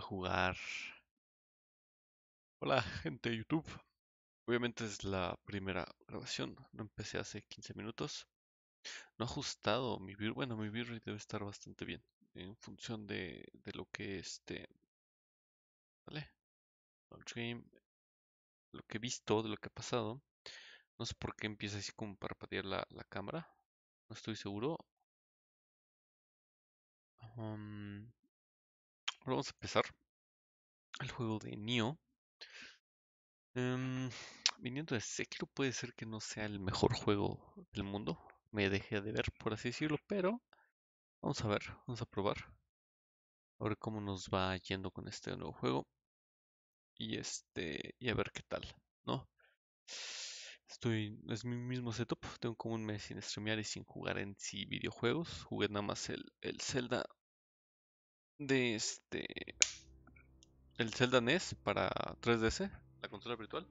jugar. Hola, gente de YouTube. Obviamente es la primera grabación. No empecé hace 15 minutos. No he ajustado mi bitrate. Bueno, mi bitrate debe estar bastante bien. En función de, de lo que este. ¿Vale? Lo que he visto, de lo que ha pasado. No sé por qué empieza así como parpadear la, la cámara. No estoy seguro. Vamos a empezar el juego de Nioh. Um, viniendo de Sekiro puede ser que no sea el mejor juego del mundo. Me dejé de ver, por así decirlo, pero vamos a ver, vamos a probar. A ver cómo nos va yendo con este nuevo juego. Y este, y a ver qué tal, ¿no? Estoy, es mi mismo setup, tengo como un mes sin streamear y sin jugar en sí videojuegos. Jugué nada más el, el Zelda de este, el Zelda NES para 3DS, la consola virtual.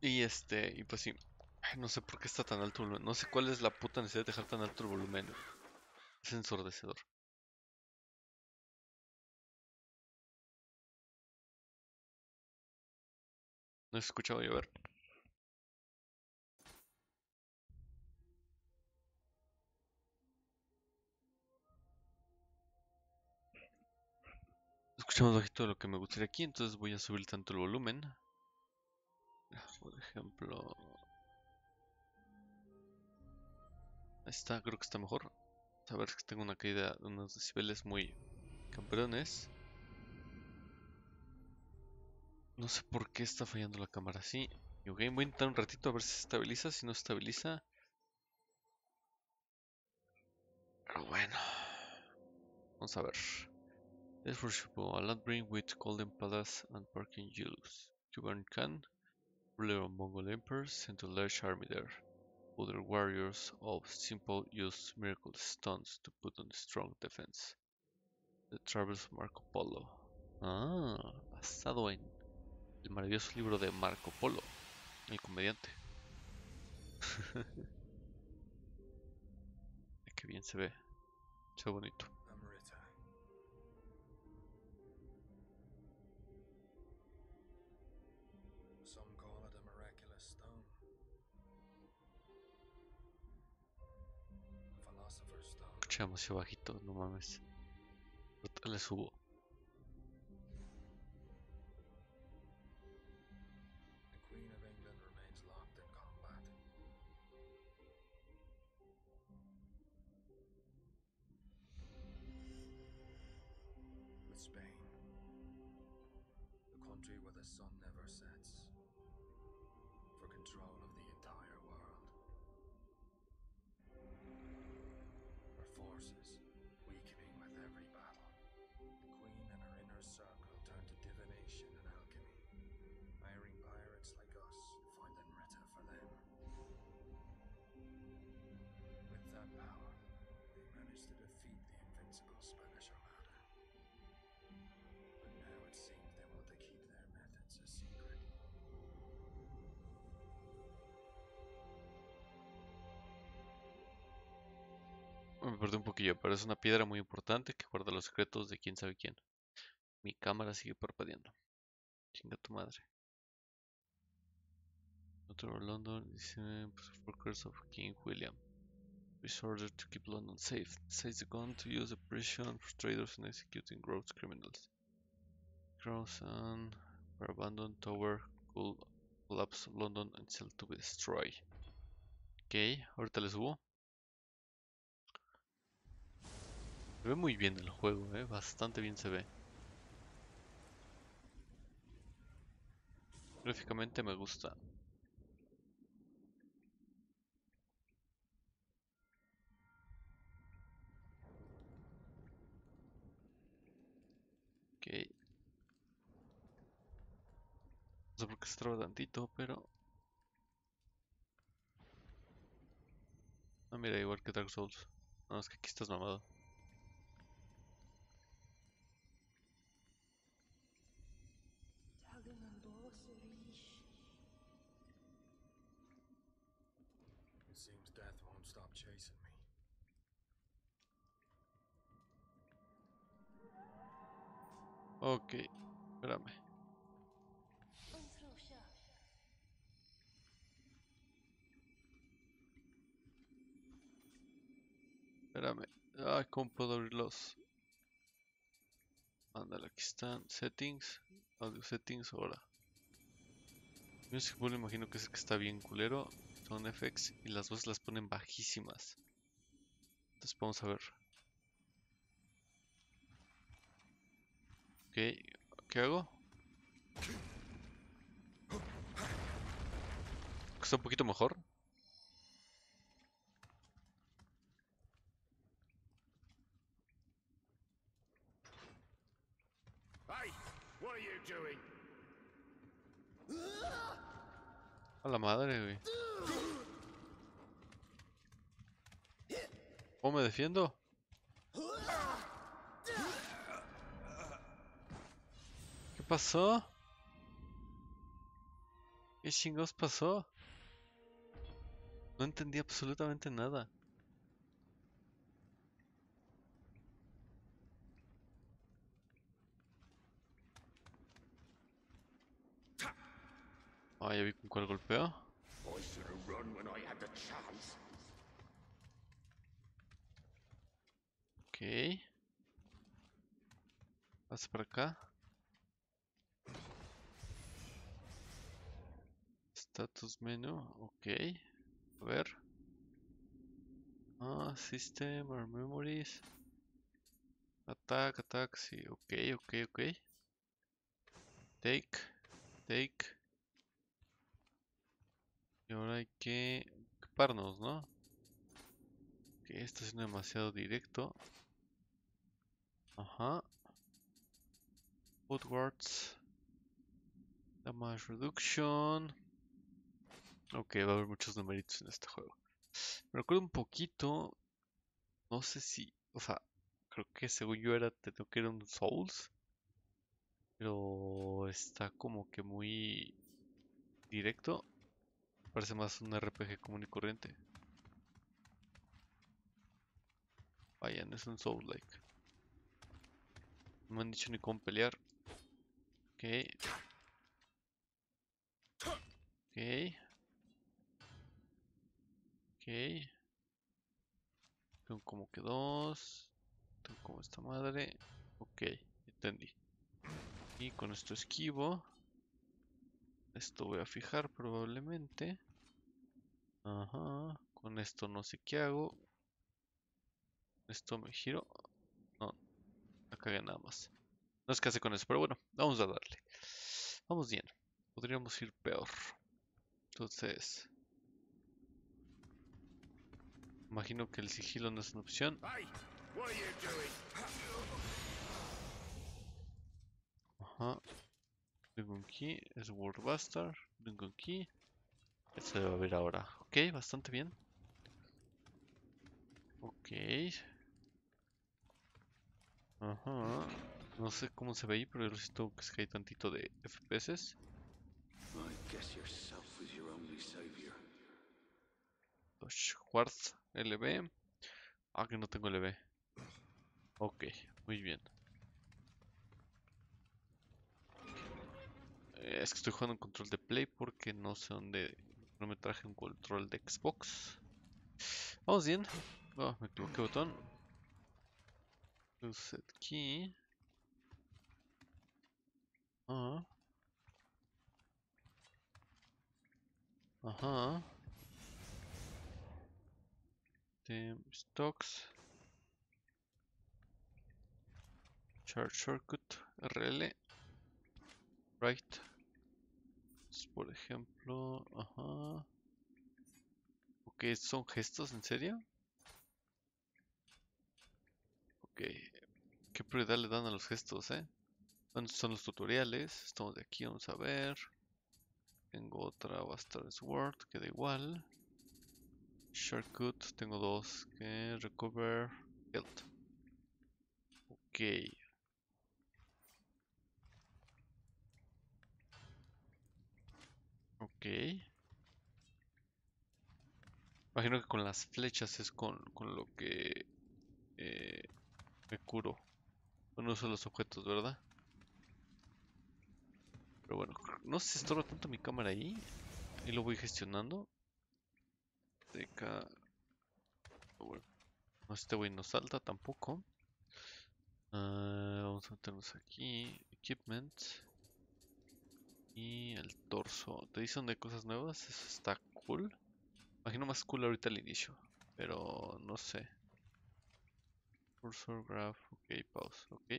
Y este, y pues sí, no sé por qué está tan alto el volumen, no sé cuál es la puta necesidad de dejar tan alto el volumen. Es ensordecedor. No he escuchado llover. Escuchamos bajito de lo que me gustaría aquí, entonces voy a subir tanto el volumen. Por ejemplo... Está, creo que está mejor. A ver, que tengo una caída de unos decibeles muy camperones. No sé por qué está fallando la cámara así. Ok, voy a intentar un ratito a ver si se estabiliza. Si no se estabiliza. Pero bueno. Vamos a ver. This worshipful a land bring with golden palace and parking Julus. Yuan Khan, ruler of Mongol emperors, sent a large army there. Other warriors of simple used miracle stones to put on strong defense. The travels of Marco Polo. Ah, basado en el maravilloso libro de Marco Polo, el comediante. Qué bien se ve, se ve bonito. Escuchamos bajito, no mames. Le subo. Me perdí un poquillo, pero es una piedra muy importante que guarda los secretos de quién sabe quién. Mi cámara sigue parpadeando. Chinga tu madre. Otro London dice Workers of King William. Is ordered to keep London safe. Says the gun to use prison for traders and executing gross criminals. Cross and for abandoned tower could collapse London until to be destroyed. Ok, ahorita les subo. Se ve muy bien el juego, ¿eh? bastante bien se ve. Gráficamente me gusta. Ok. No sé por qué se traba tantito, pero... Ah, mira, igual que Dark Souls. No, es que aquí estás mamado. Ok, espérame. Espérame. Ay, ¿cómo puedo abrirlos? Ándale, aquí están. Settings. Audio settings, ahora. Music Bull imagino que es que está bien culero. Son FX y las voces las ponen bajísimas. Entonces vamos a ver. ¿Qué hago? Está un poquito mejor. Hey, what are you doing? A la madre, güey. ¿Cómo me defiendo? ¿Qué pasó? ¿Qué chingados pasó? No entendí absolutamente nada. Ah, ya vi con cuál golpeo. Ok. Pasa para acá. Status menu, ok. A ver. Ah, system or memories. Attack, attack, sí, ok, ok, ok. Take, take. Y ahora hay que equiparnos, ¿no? Que esto es demasiado directo. Ajá. Footwards. Damage reduction. Ok, va a haber muchos numeritos en este juego. Me recuerdo un poquito. No sé si. O sea, creo que según yo era. Tengo que era un Souls. Pero está como que muy directo. Parece más un RPG común y corriente. Vaya, no es un Soul like. No me han dicho ni cómo pelear. Ok. Ok. Ok. Tengo como que dos. Tengo como esta madre. Ok, entendí. Y con esto esquivo. Esto voy a fijar probablemente. Ajá. Con esto no sé qué hago. Esto me giro. No, la cagué nada más. No es que hace con eso, pero bueno, vamos a darle. Vamos bien. Podríamos ir peor. Entonces... Imagino que el sigilo no es una opción. Ajá. Dungeon Key es World Bastard. Dungeon Key. Esto debe ver ahora. Ok, bastante bien. Ok. Ajá. No sé cómo se ve ahí, pero yo siento que es que hay tantito de FPS. Schwartz LB. Ah, que no tengo LB. Ok, muy bien. Eh, Es que estoy jugando en control de Play porque no sé dónde. No me traje un control de Xbox. Vamos bien. Oh, me equivoqué botón. Set key. Ah. Ajá. Team stocks. Chart shortcut RL. Right. Por ejemplo, ajá. Ok, ¿son gestos? ¿En serio? Ok. ¿Qué prioridad le dan a los gestos, eh? Son los tutoriales. Estamos de aquí, vamos a ver. Tengo otra Bastard Sword, que da igual. Shortcut, tengo dos. Que recover health. Ok. Ok. Imagino que con las flechas es con, con lo que eh, me curo. No uso los objetos, ¿verdad? Pero bueno, no si estorba tanto mi cámara ahí. Ahí lo voy gestionando. No, este güey no salta tampoco. Ah, vamos a meternos aquí. Equipment. Y el torso. Te dicen de cosas nuevas. Eso está cool. Imagino más cool ahorita al inicio. Pero no sé. Cursor graph. Ok, pause. Ok.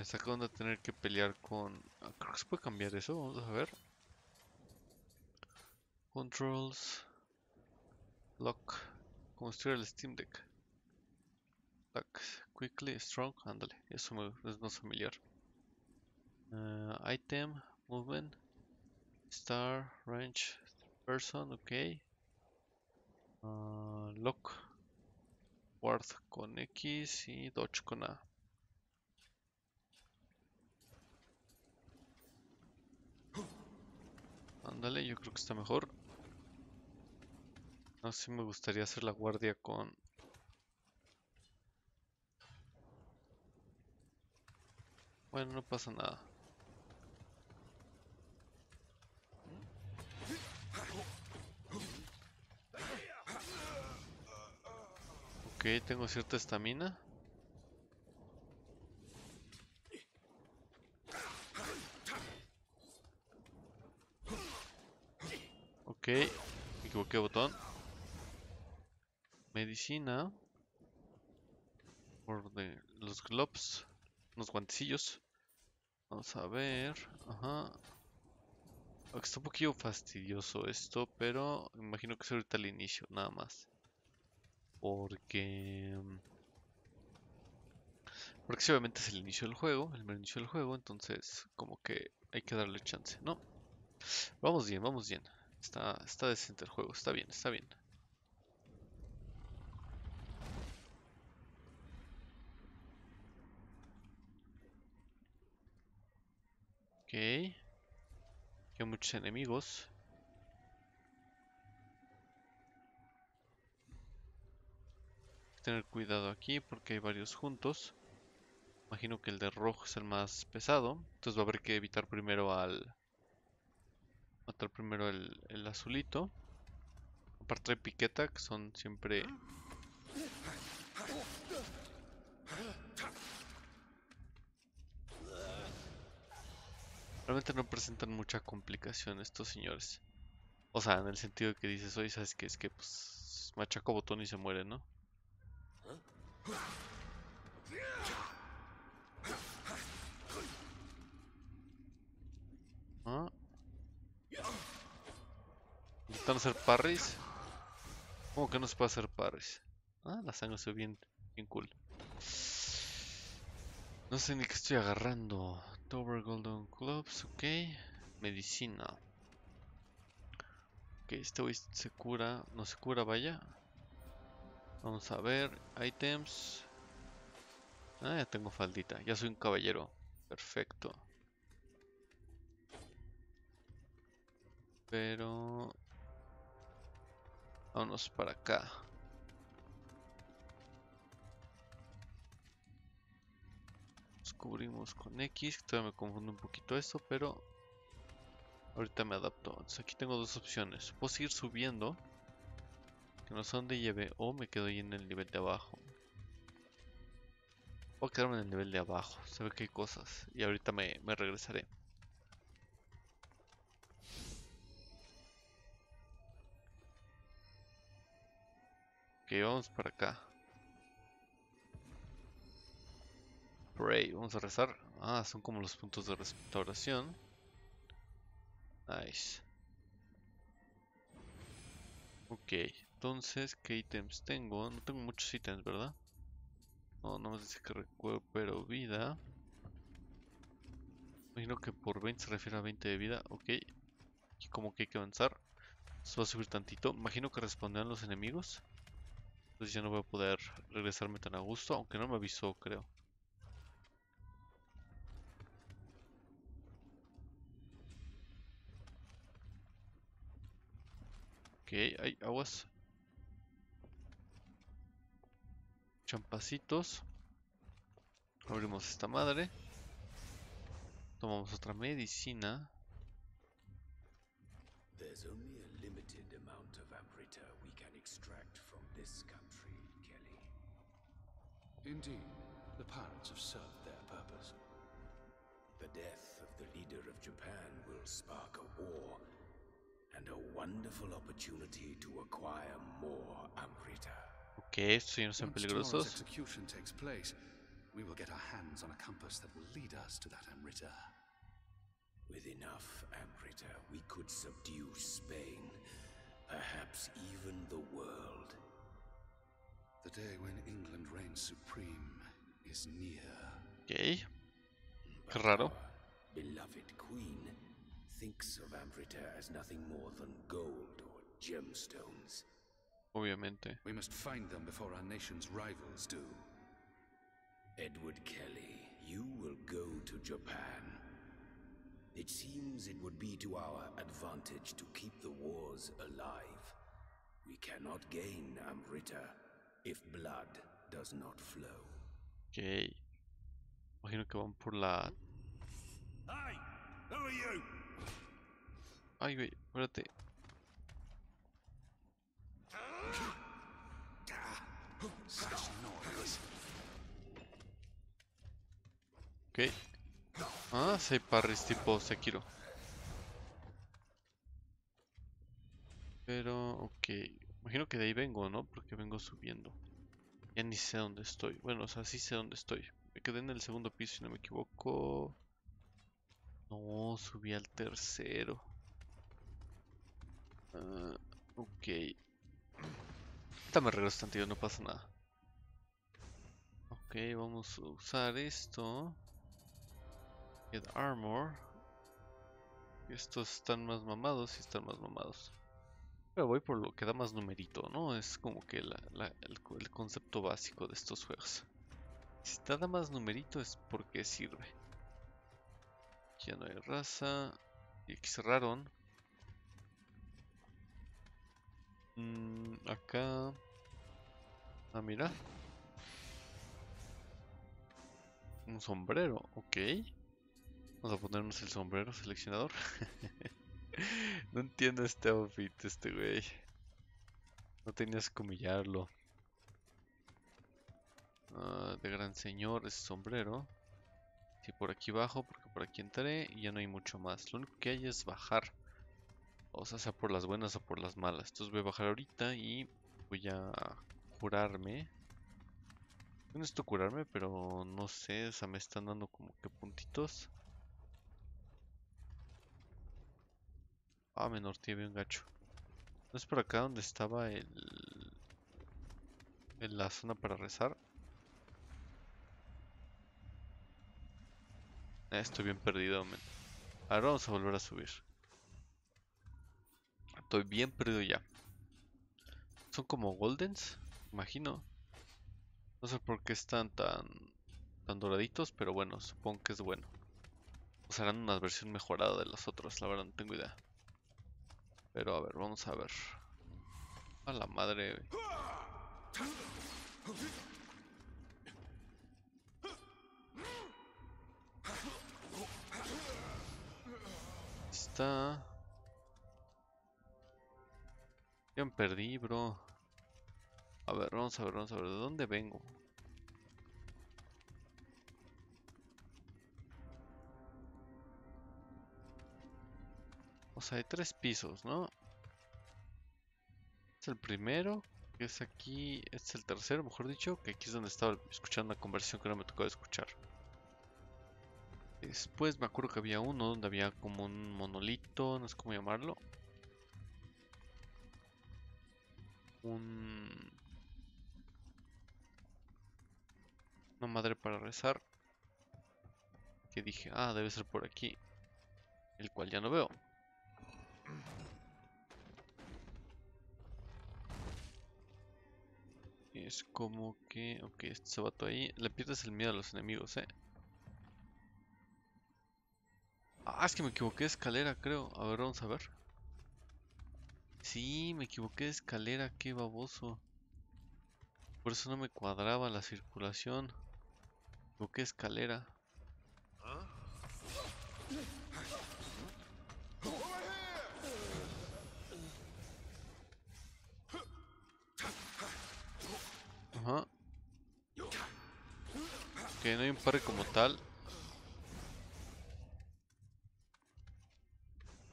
Me sacaron de tener que pelear con... ah, creo que se puede cambiar eso. Vamos a ver. Controls. Lock. Si el Steam Deck. Lock. Quickly, strong. Ándale. Eso me, es más familiar. Ah, item. Movement. Star. Range. Person. Ok. Ah, lock. Ward con X y Dodge con A. Ándale, yo creo que está mejor. No sé si me gustaría hacer la guardia con... Bueno, no pasa nada. Ok, tengo cierta estamina. Ok, me equivoqué botón. Medicina. Por de los gloves. Unos guantecillos. Vamos a ver. Ajá. Está un poquillo fastidioso esto, pero imagino que es ahorita al inicio, nada más. Porque... mm, Porque sí, obviamente es el inicio del juego, el inicio del juego, entonces como que hay que darle chance, ¿no? Vamos bien, vamos bien. Está, está decente el juego, está bien, está bien. Ok. Hay muchos enemigos. Hay que tener cuidado aquí porque hay varios juntos. Imagino que el de rojo es el más pesado. Entonces va a haber que evitar primero al... Matar primero el, el azulito. Aparte trae piqueta, que son siempre... Realmente no presentan mucha complicación estos señores. O sea, en el sentido de que dices, oye, ¿sabes qué? Es que pues machaco botón y se muere, ¿no? Ah. Intentan hacer parries. ¿Cómo que no se puede hacer parries? Ah, la sangre se ve bien, bien cool. No sé ni qué estoy agarrando. Tower Golden Gloves, ok. Medicina. Ok, este güey se cura. No se cura, vaya. Vamos a ver. Items. Ah, ya tengo faldita. Ya soy un caballero. Perfecto. Pero... Vámonos para acá. Nos cubrimos con X. Todavía me confundo un poquito esto, pero... Ahorita me adapto. Entonces aquí tengo dos opciones. Puedo seguir subiendo. Que no sé dónde lleve. O me quedo ahí en el nivel de abajo. Voy a quedarme en el nivel de abajo. Se ve que hay cosas. Y ahorita me, me regresaré. Ok, vamos para acá. Pray, vamos a rezar. Ah, son como los puntos de restauración. Nice. Ok, entonces, ¿qué ítems tengo? No tengo muchos ítems, ¿verdad? No, no me dice que recupero vida. Imagino que por 20 se refiere a 20 de vida. Ok. Y como que hay que avanzar. Esto va a subir tantito. Imagino que responderán los enemigos. Entonces ya no voy a poder regresarme tan a gusto. Aunque no me avisó, creo. Ok, hay aguas. Champacitos. Abrimos esta madre. Tomamos otra medicina. Indeed, the pirates have served their purpose. The death of the leader of Japan will spark a war and a wonderful opportunity to acquire more Amrita. Ok, estos ya no son Once Tomorrow's peligrosos. execution takes place, we will get our hands on a compass that will lead us to that Amrita. With enough Amrita, we could subdue Spain, perhaps even the world. The day when England reigns supreme is near. Ok, But qué raro. beloved queen thinks of Amrita as nothing more than gold or gemstones. Obviamente. We must find them before our nation's rivals do. Edward Kelly, you will go to Japan. It seems it would be to our advantage to keep the wars alive. We cannot gain Amrita if blood does not flow. Ok. Imagino que van por la... Hey, who are you? Ay, güey, espérate. Ok. Ah, sí, parries tipo Sekiro. Pero, ok. Imagino que de ahí vengo, ¿no? Porque vengo subiendo. Ya ni sé dónde estoy. Bueno, o sea, sí sé dónde estoy. Me quedé en el segundo piso, si no me equivoco. No, subí al tercero. Ah, ok. Ahorita me regreso tantito, no pasa nada. Ok, vamos a usar esto. Get armor. Estos están más mamados y están más mamados. Pero voy por lo que da más numerito, ¿no? Es como que el, el concepto básico de estos juegos. Si te da más numerito es porque sirve. Ya no hay raza. Y aquí cerraron. Mm, acá. Ah, mira. Un sombrero, ok. Vamos a ponernos el sombrero seleccionador. no entiendo este outfit, este güey. No tenías que humillarlo. Ah, de gran señor, ese sombrero. Sí, por aquí bajo, porque por aquí entré y ya no hay mucho más. Lo único que hay es bajar. O sea, sea por las buenas o por las malas. Entonces voy a bajar ahorita y voy a curarme. No necesito curarme, pero no sé, o sea, me están dando como que puntitos. Ah, me norteé bien gacho. ¿No es por acá donde estaba el... en la zona para rezar? Eh, estoy bien perdido, men. Ahora vamos a volver a subir. Estoy bien perdido ya. Son como goldens, imagino. No sé por qué están tan, tan doraditos, pero bueno, supongo que es bueno. O serán una versión mejorada de los otros, la verdad no tengo idea. Pero a ver, vamos a ver. A la madre. Está. Ya me perdí, bro. A ver, vamos a ver, vamos a ver. ¿De dónde vengo? Hay tres pisos, ¿no? Es el primero, que es aquí, es el tercero, mejor dicho, que aquí es donde estaba escuchando la conversación que no me tocó escuchar. Después me acuerdo que había uno donde había como un monolito, no sé cómo llamarlo. Un... Una madre para rezar. Que dije, ah, debe ser por aquí. El cual ya no veo. Es como que... Ok, este vato ahí. Le pierdes el miedo a los enemigos, eh. Ah, es que me equivoqué de escalera, creo. A ver, vamos a ver. Sí, me equivoqué de escalera, qué baboso. Por eso no me cuadraba la circulación. ¿O qué escalera? Que no hay un parry como tal.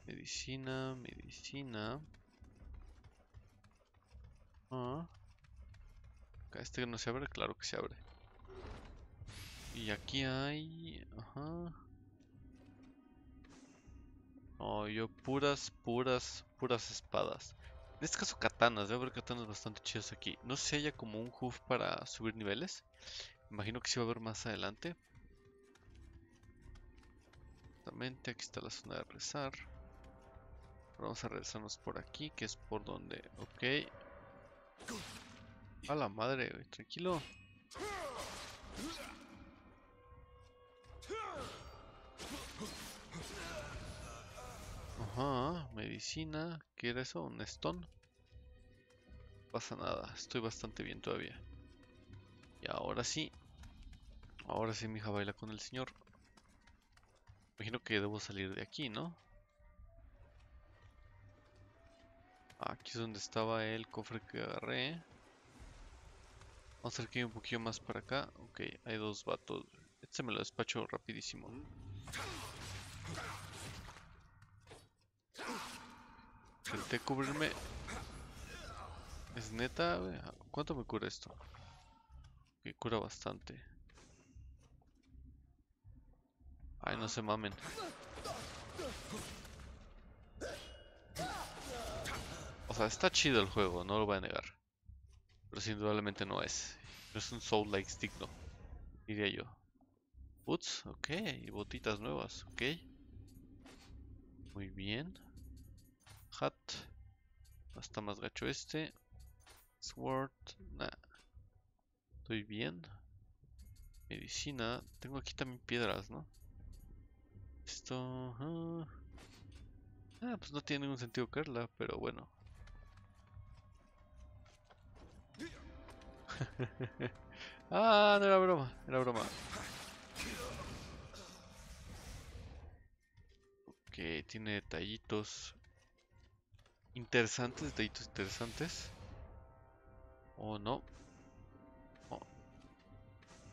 Medicina, medicina. Ah. Este no se abre, claro que se abre. Y aquí hay... Ajá. Oh, yo puras, puras, puras espadas. En este caso katanas, debe haber katanas bastante chidas aquí. No sé si haya como un hoof para subir niveles. Imagino que sí va a haber más adelante. Exactamente, aquí está la zona de rezar. Vamos a regresarnos por aquí, que es por donde... Ok. A la madre, tranquilo. Ajá, medicina. ¿Qué era eso? ¿Un stone? No pasa nada, estoy bastante bien todavía. Y ahora sí. Ahora sí mi hija baila con el señor. Imagino que debo salir de aquí, ¿no? Aquí es donde estaba el cofre que agarré. Vamos a hay un poquito más para acá. Ok, hay dos vatos. Este me lo despacho rapidísimo. Intenté cubrirme. Es neta, ¿cuánto me cura esto? Que cura bastante. Ay, no se mamen. O sea, está chido el juego, no lo voy a negar. Pero indudablemente no es. No es un Soul Like digno, diría yo. Boots, ok, y botitas nuevas, ok. Muy bien. Hat. Está más gacho este. Sword. Nah. Estoy bien. Medicina. Tengo aquí también piedras, ¿no? Esto... Ah, pues no tiene ningún sentido caerla, pero bueno. ah, no era broma, era broma. Ok, tiene detallitos interesantes, detallitos interesantes. O no.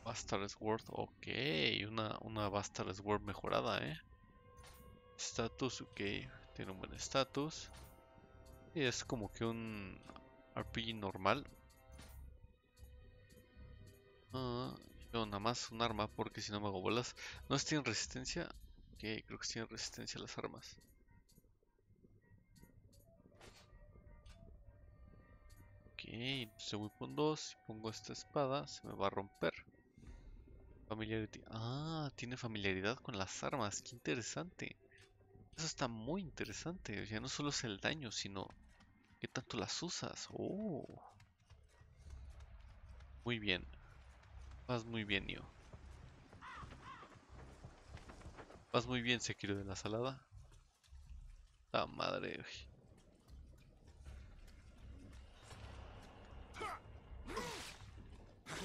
Bastard Sword, ok, una, una Bastard Sword mejorada, eh. Status, ok, tiene un buen status. Y es como que un RPG normal. Ah, yo nada más un arma porque si no me hago bolas. ¿No tienen resistencia? Ok, creo que tienen resistencia las armas. Ok, entonces voy con dos. Si pongo esta espada, se me va a romper. Familiarity. Ah, tiene familiaridad con las armas. Qué interesante. Eso está muy interesante. Sea, no solo es el daño, sino qué tanto las usas. Oh. Muy bien. Vas muy bien, Nio. Vas muy bien, Sekiro de la Salada. La madre.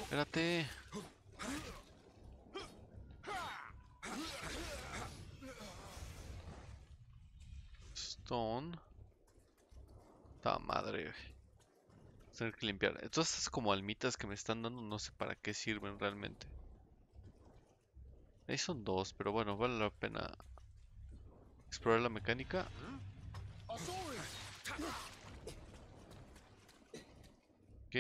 Espérate. Stone. Madre. Tener que limpiar. Todas estas como almitas que me están dando no sé para qué sirven realmente. Ahí son dos, pero bueno, vale la pena explorar la mecánica. Ok.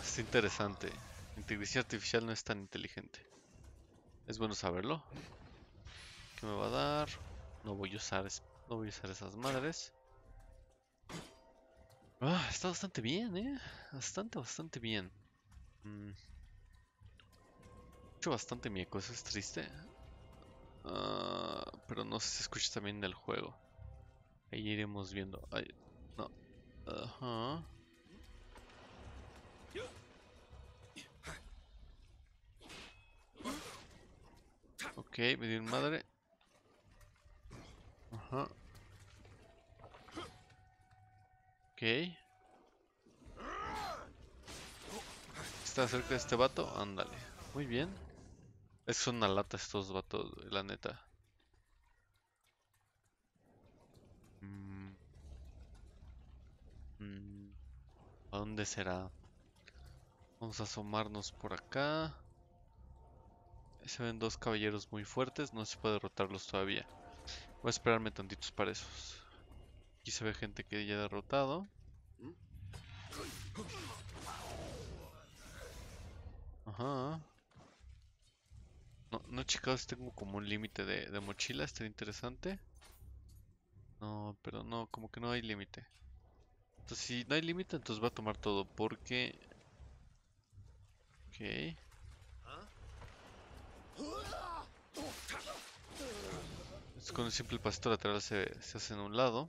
Es interesante. Inteligencia artificial no es tan inteligente. Es bueno saberlo. ¿Qué me va a dar? No voy a usar, no voy a usar esas madres. Ah, está bastante bien, eh. Bastante, bastante bien. Mm. Hecho bastante mieco, eso es triste. Ah, pero no sé si escucha también del juego. Ahí iremos viendo. Ay, no. Ajá. Ok, me dio un madre. Ajá. Ok. ¿Está cerca de este vato? Ándale. Muy bien. Es una lata estos vatos, la neta. Mm. Mm. ¿A dónde será? Vamos a asomarnos por acá. Se ven dos caballeros muy fuertes, no se puede derrotarlos todavía. Voy a esperarme tantitos para esos. Aquí se ve gente que ya ha derrotado. Ajá. No, no he checado si tengo como un límite de, de mochila, estaría interesante. No, pero no, como que no hay límite. Entonces si no hay límite, entonces va a tomar todo porque... Ok. Es con el simple pasito lateral se, se hacen un lado.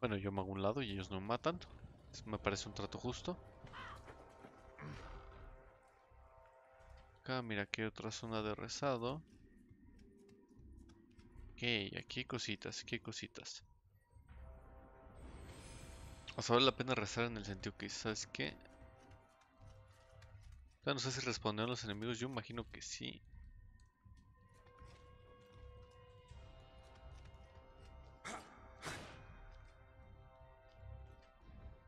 Bueno, yo me hago un lado y ellos no me matan. Me parece un trato justo. Acá, mira, aquí hay otra zona de rezado. Ok, aquí hay cositas, aquí hay cositas. O sea, vale la pena rezar en el sentido que, ¿sabes qué? Ya no sé si respondieron los enemigos, yo imagino que sí.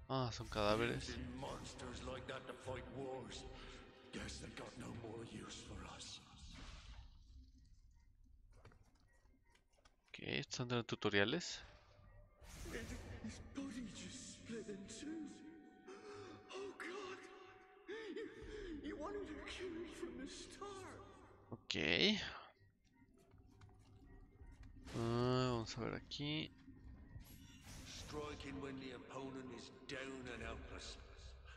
Ah, son cadáveres. Using monsters like that Ok. Ah, vamos a ver aquí. Striking when the opponent is down and helpless.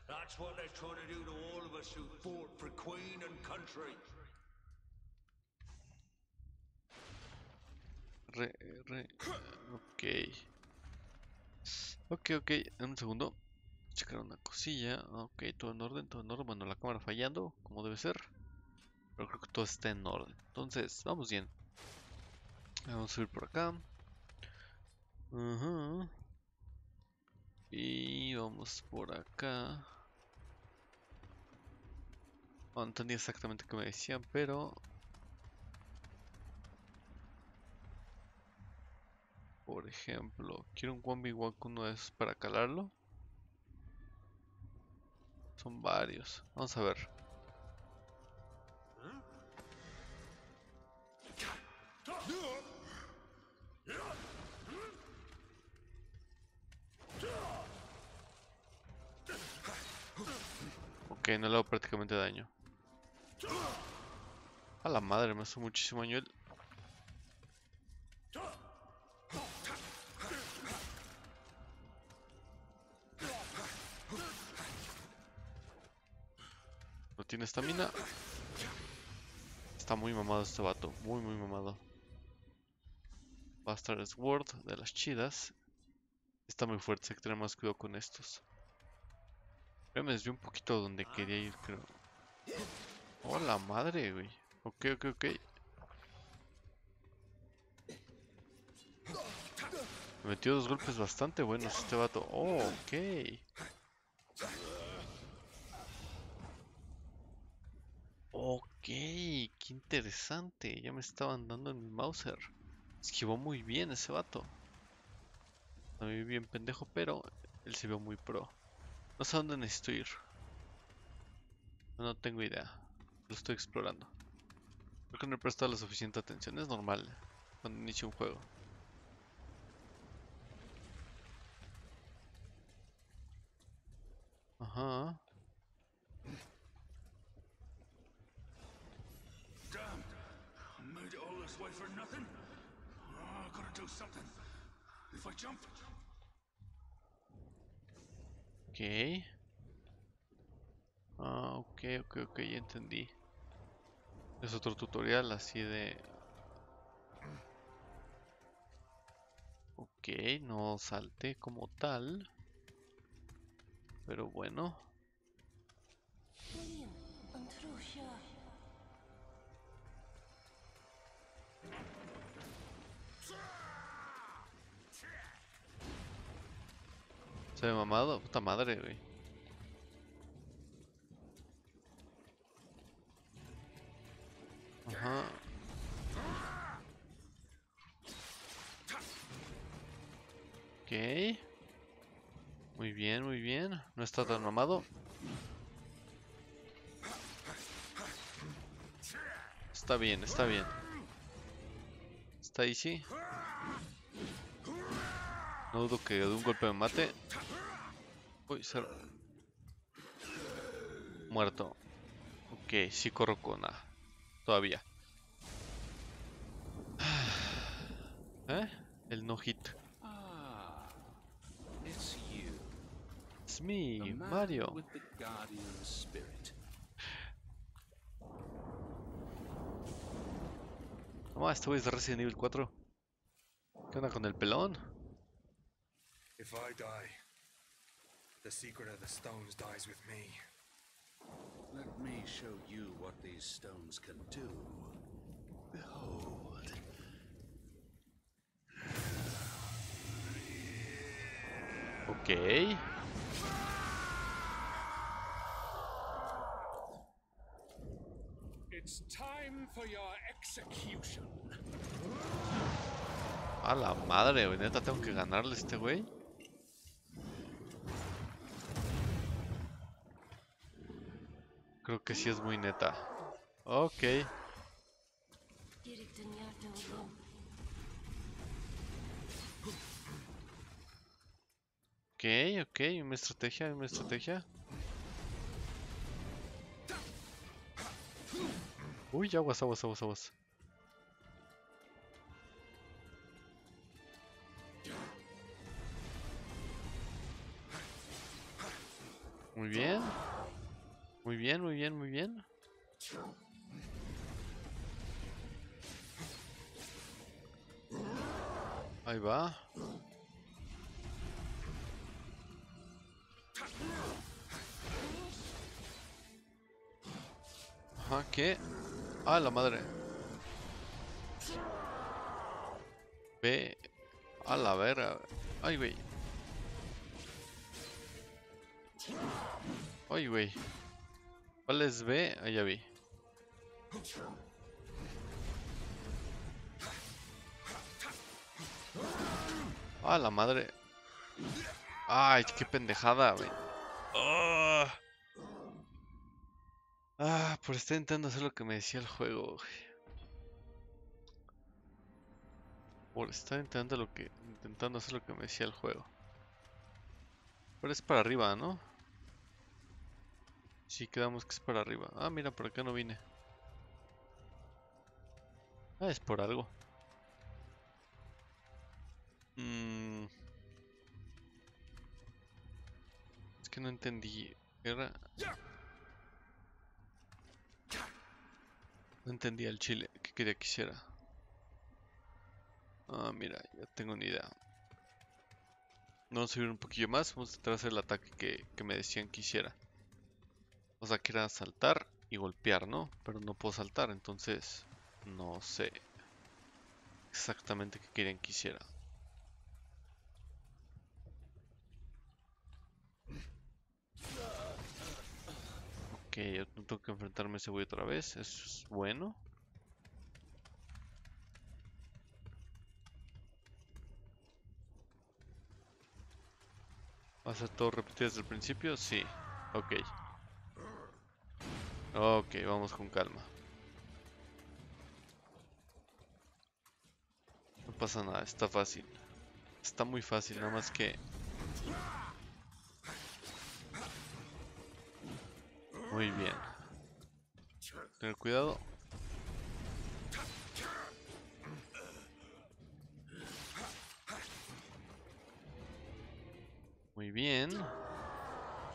That's what they're trying to do to all of us who fought for Queen and country. Re, re, ok. Ok, ok, en un segundo. Checar una cosilla. Ok, todo en orden, todo en orden. Bueno, la cámara fallando, como debe ser. Pero creo que todo está en orden. Entonces, vamos bien. Vamos a subir por acá. Y vamos por acá. No entendí exactamente qué me decían, pero Por ejemplo, quiero un 1v1 con uno de para calarlo. Son varios. Vamos a ver. Ok, no le hago prácticamente daño. A la madre, me hace muchísimo daño. No tiene estamina. Está muy mamado este vato. Muy, muy mamado. Bastard Sword de las chidas. Está muy fuerte, hay que tener más cuidado con estos. Ya me desvié un poquito donde quería ir, creo. Oh, la madre, güey. Ok, ok, ok. Me metió dos golpes bastante buenos este vato. Oh, ok. Ok, qué interesante. Ya me estaban dando en mi Mauser. Esquivó muy bien ese vato. No vi bien pendejo, pero él se vio muy pro. No sé a dónde necesito ir. No tengo idea. Lo estoy explorando. Creo que no he prestado la suficiente atención. Es normal cuando inicio un juego. Ajá. Something. If I jump, Ok. Ah, ok, ok, ok, ya entendí. Es otro tutorial así de... Ok, no salté como tal. Pero bueno. Se ve mamado. Puta madre, güey. Ajá. Ok. Muy bien, muy bien. No está tan mamado. Está bien, está bien. Está easy. No dudo que de un golpe me mate. Uy, cero. Muerto. Ok, sí corro con A. Todavía. ¿Eh? El no hit. Ah, it's you. It's me, Mario. No, este güey es de Resident Evil 4. ¿Qué onda con el pelón? If I die, the secret of the stones dies with me. Let me show you what these stones can do. Behold. Ok. It's time for your execution. A la madre, güey. Neta, tengo que ganarle a este güey. Creo que sí es muy neta. Ok. Ok, ok. Una estrategia, una estrategia. Uy, aguas, aguas, aguas, aguas. Muy bien. Muy bien, muy bien, muy bien. Ahí va. Ajá, ¿qué? Ah, la madre. Ve. A la verga. Ay, güey. Ay, güey. ¿Cuál es B? Ah, ya vi. Ah, la madre. Ay, qué pendejada, güey. Ah. Ah, por estar intentando hacer lo que me decía el juego. Por estar intentando lo que intentando hacer lo que me decía el juego. Pero es para arriba, ¿no? Sí, quedamos que es para arriba. Ah, mira, por acá no vine. Ah, es por algo. Mm. Es que no entendí. Era... No entendía el chile. ¿Qué quería que hiciera? Ah, mira, ya tengo una idea. Vamos a subir un poquillo más. Vamos a tratar el ataque que, que me decían que hiciera. O sea, que era saltar y golpear, ¿no? Pero no puedo saltar, entonces no sé exactamente qué querían que hiciera. Ok, yo tengo que enfrentarme a ese güey otra vez. Eso es bueno. ¿Va a ser todo repetido desde el principio? Sí. Ok. Ok, vamos con calma. No pasa nada, está fácil. Está muy fácil, nada más que... Muy bien. Tener cuidado. Muy bien.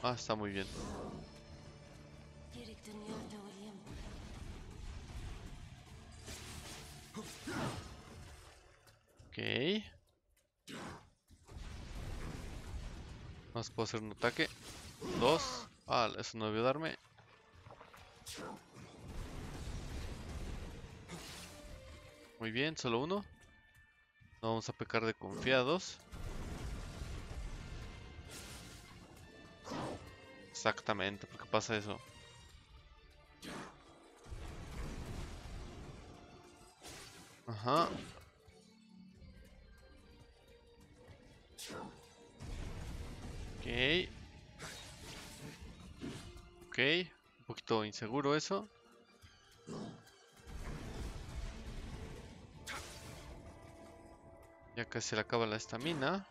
Ah, está muy bien. Olayım. Ok. Más puedo hacer un ataque. Dos. Ah, eso no debió darme. Muy bien, solo uno. No vamos a pecar de confiados. Exactamente, ¿por qué pasa eso? Ajá. Ok. Ok. Un poquito inseguro eso. Ya casi le acaba la estamina.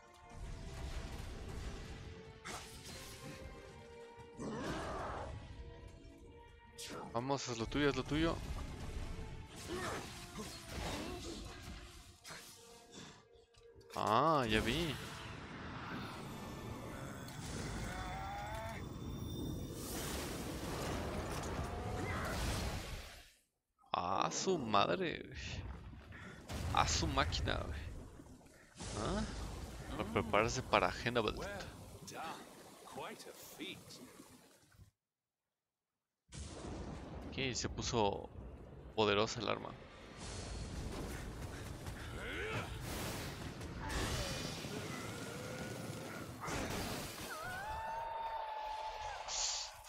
Vamos, es lo tuyo, es lo tuyo. Ah, ya vi. Ah, su madre. A su máquina. ¿Ah? Para prepararse para Hannibal. Well done. Quite a feat. Ok, se puso poderosa el arma.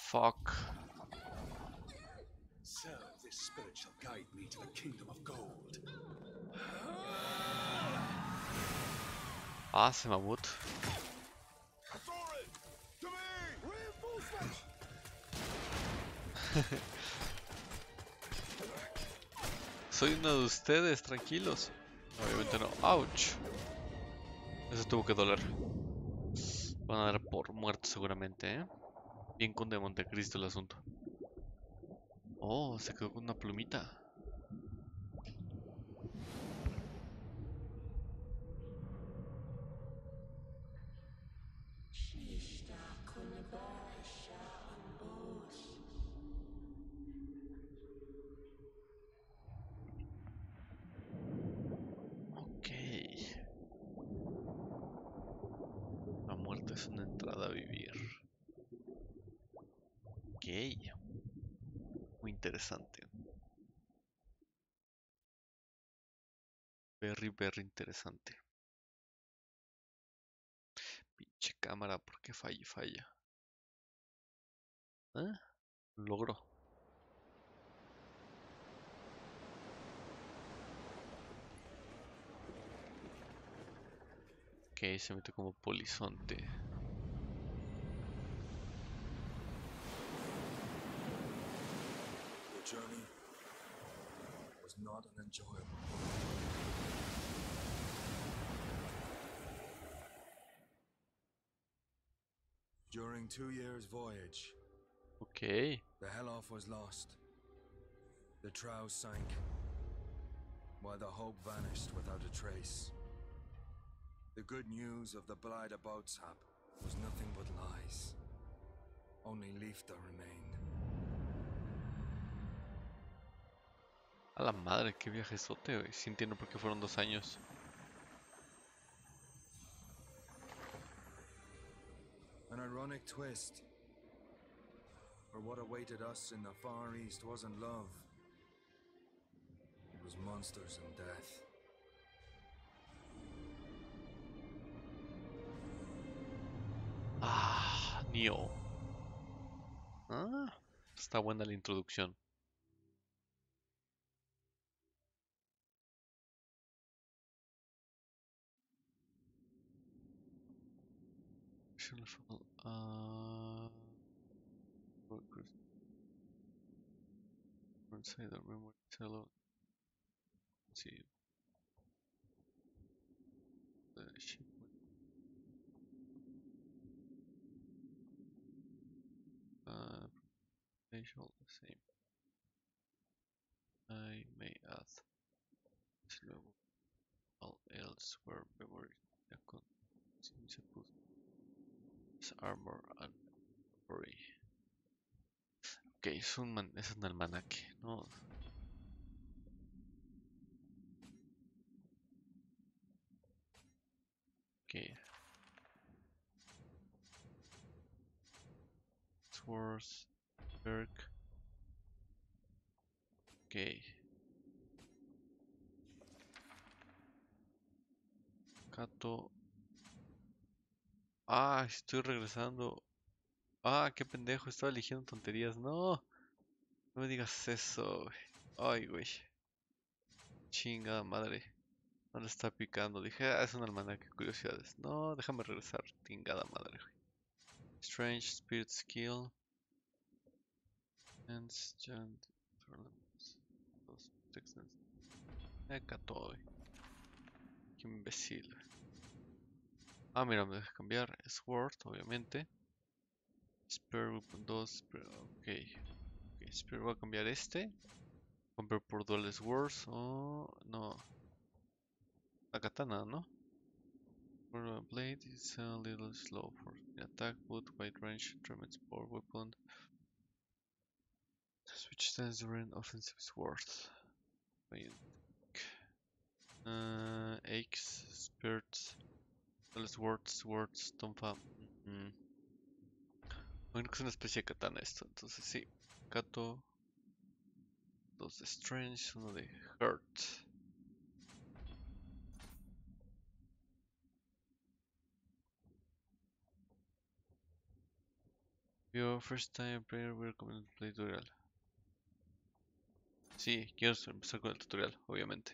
Fuck. So this spirit shall guide me to the kingdom of gold. Ah, ese mamut. Soy uno de ustedes, tranquilos. Obviamente no. ¡Auch! Eso tuvo que doler. Van a dar por muerto seguramente, ¿eh? Bien con de Montecristo el asunto. Oh, se quedó con una plumita. Very interesante. Pinche cámara, ¿por qué falla y falla? ¿Eh? Logro. Ok, se mete como polizonte. The journey was not an enjoyable During two years' voyage, Ok. the Helof was lost. The trow sank, while the hope vanished without a trace. The good news of the Blida Boatshap was nothing but lies. Only Leifta remained. A la madre, qué viajezote, güey. Sí entiendo por qué fueron dos años. Ironic twist. For what awaited us in the Far East wasn't love. It was monsters and death. Ah, Neo. Ah, está buena la introducción. Uh, workers- Inside the memory cello. Let's see. The ship uh, the same. I may add level all else where memory seems to armor and worry. Ok, es un, man- es un almanaque, ¿no? Ok. Swords, Berg. Ok. Kato. Ah, estoy regresando Ah, qué pendejo, estaba eligiendo tonterías. No, no me digas eso, güey. Ay, güey. Chingada madre. No le está picando. Dije, ah, es un almanaque, curiosidades. No, déjame regresar. Chingada madre, güey. Strange Spirit Skill. Giant, Tournaments, dos Texans. Güey. Qué imbécil. Ah, mira, me deja cambiar. Sword, obviamente. Spear Weapon 2. Spear, ok. Ok, Spear voy a cambiar este. Comprar por Dual Swords. Oh, no. La katana, ¿no? Blade is a little slow for the attack, but wide range tremendous power weapon. Switch stance during offensive swords. Wait. Uh, aches, spirits, dual swords, swords, tonfa. Mm. Bueno, que es una especie de katana esto, entonces sí. Kato. Dos de Strange, uno de Hurt. Your first time player will come play tutorial. Sí, quiero empezar con el tutorial, obviamente.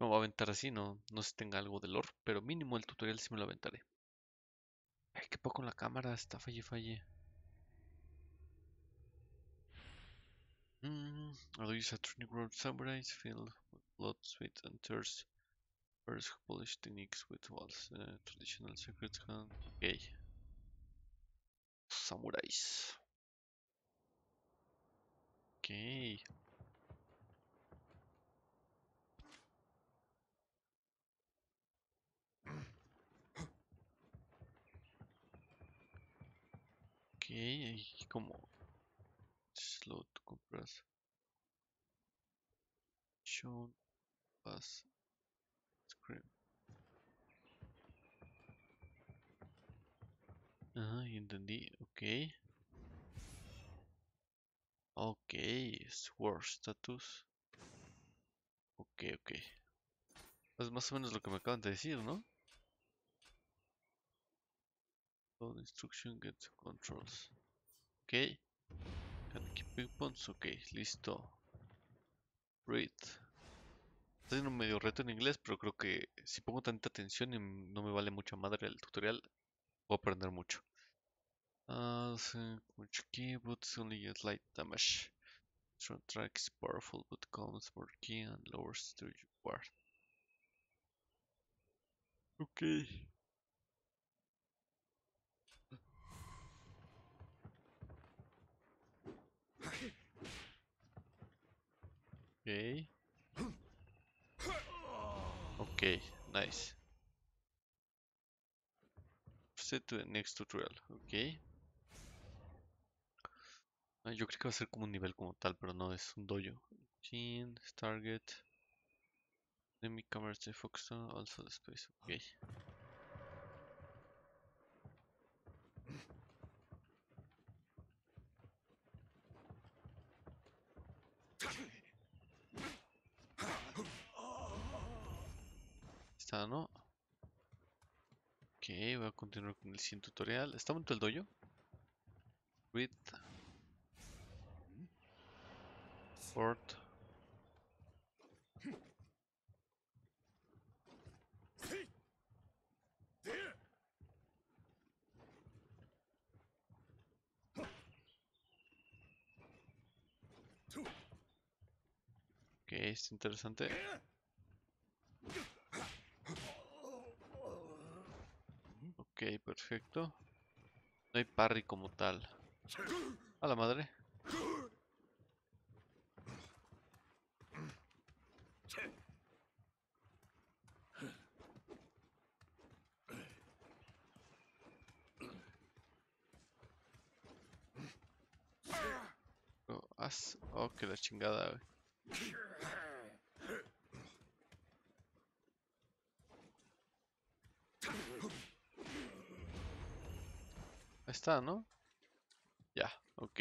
No voy a aventar así, no, no si tenga algo de lore, pero mínimo el tutorial sí me lo aventaré. Ay, qué poco en la cámara, está falle falle. Mm, although use a training road samurais filled with blood, sweat, and tears. First polish techniques with walls, uh, traditional secrets hand. Okay. Samuráis. Ok. Como slow to compress. Shown pass screen. Ya entendí, ok. Ok, Sword Status. Ok, ok. Es más o menos lo que me acaban de decir, ¿no? Load instruction, get controls. Ok. Can keep weapons. Ok, listo. Read. Está haciendo un medio reto en inglés, pero creo que si pongo tanta atención y no me vale mucha madre el tutorial, puedo aprender mucho. Uh, so, much key, but only get light damage. Strong track is powerful, but comes more key and lowers the guard. Okay. Okay. Okay, nice. Proceed to the next tutorial, ok. Yo creo que va a ser como un nivel como tal, pero no es un dojo. Chin, target. Enemy camera stay focused on also the space, ok. Está, ¿no? Ok, voy a continuar con el siguiente tutorial. ¿Está bonito el dojo? Read. Fort. Ok, está interesante. Ok, perfecto. No hay parry como tal. A la madre. Oh, que la chingada, güey. Ahí está, ¿no? Ya, ok.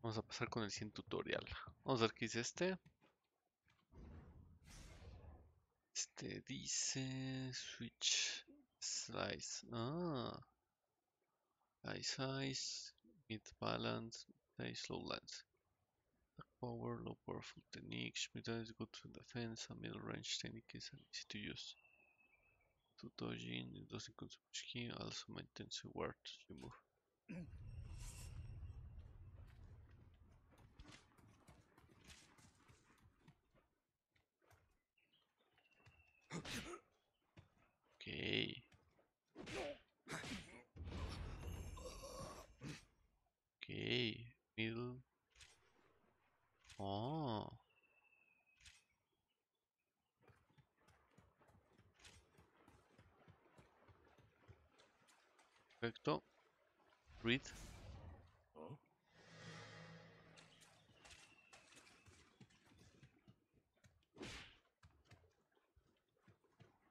Vamos a pasar con el siguiente tutorial. Vamos a ver qué dice este. Este dice Switch Slice. Ah. High size, mid balance, stage low lance. Power, low powerful techniques, mid is good for defense, and middle range techniques are easy to use. To dodging, it doesn't consume ki, also maintains a ward you move. Perfecto. Read.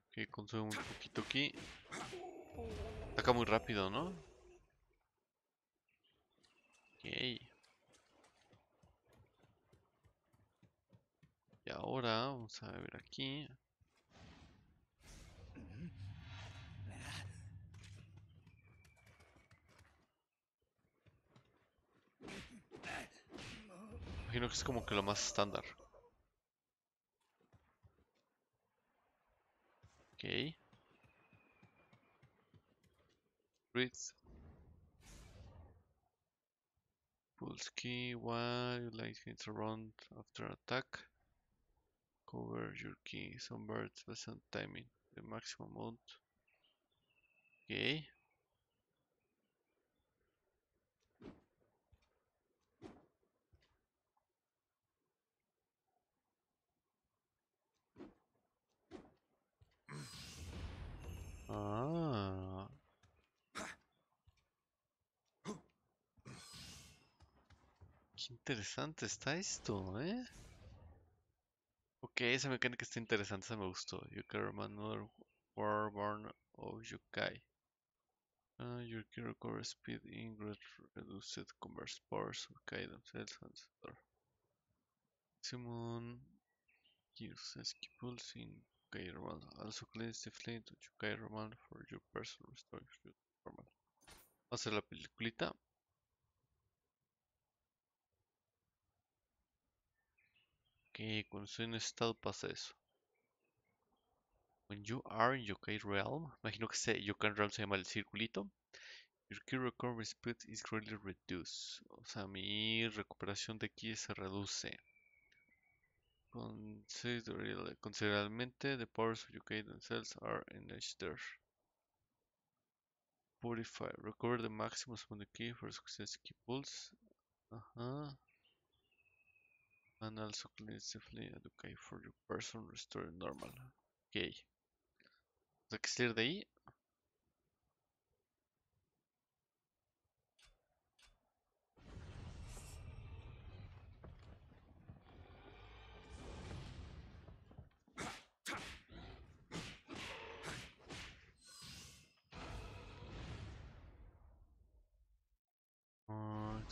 Ok, consume un poquito aquí. Ataca muy rápido, ¿no? Ok. Y ahora vamos a ver aquí. Imagino que es como que lo más estándar. Ok. Breathe. Pulse key while light hits around after attack. Cover your key. Some birds on timing. The maximum amount. Okay. Ah. Qué interesante está esto, ¿eh? Ok, esa mecánica está interesante, esa me gustó. You can another Warborn of Yokai. Uh, your key recover speed in reduced converse powers of Kai themselves and store. Maximum use key pulse in Yokai Remand. Also cleanse the flame to Yokai Remand for your person restore your normal. Vamos a hacer la peliculita. Ok, cuando estoy en estado pasa eso. When you are in Yokai Realm, imagino que ese Yokai Realm se llama el circulito. Your key recovery speed is greatly reduced. O sea, mi recuperación de ki se reduce. Considerablemente, the powers of Yokai themselves are enhanced there. Purify. Recover the maximum amount of key for success key pulse. Ajá. And also cleanse the flame educate for your person restore normal. Ok. Hay que salir de ahí.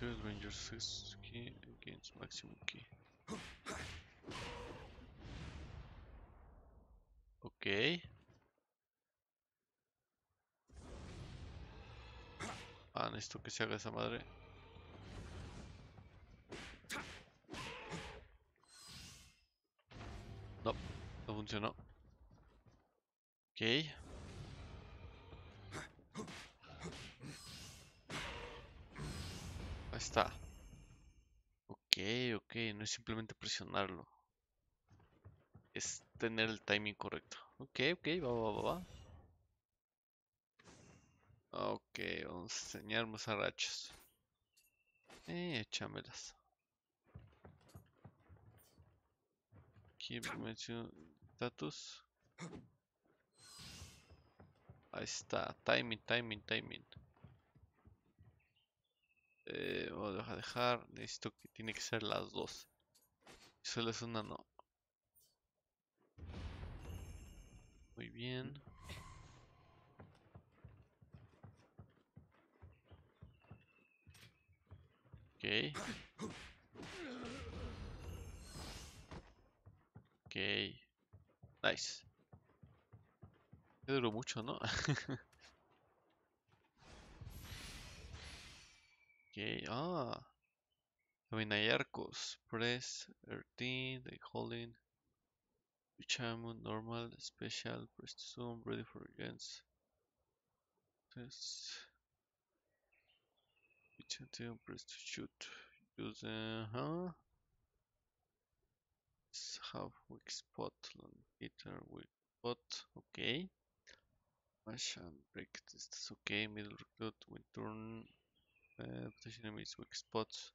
Uh, activate Ranger 6 key against maximum key. Ok. Ah, necesito que se haga esa madre. No, no funcionó. Ok. Ahí Ok, ok, no es simplemente presionarlo. Es tener el timing correcto. Ok, ok, va, va, va, va. Ok, vamos a enseñar más arrachos. Eh, échamelas. Keep mention status. Ahí está, timing, timing, timing. Eh, voy a dejar, necesito que tiene que ser las dos. Solo es una, no. Muy bien. Ok. Ok. Nice. Ya duró mucho, ¿no? Ok, ah. También hay arcos. Press, RT, the holding. Chamun, normal, special, press to zoom, ready for against. Test. Which press to shoot. Use uh huh. Have weak spot, long hitter, weak spot, okay. Mash and break this is okay. Middle recruit, win turn, uh, position enemies, weak spots.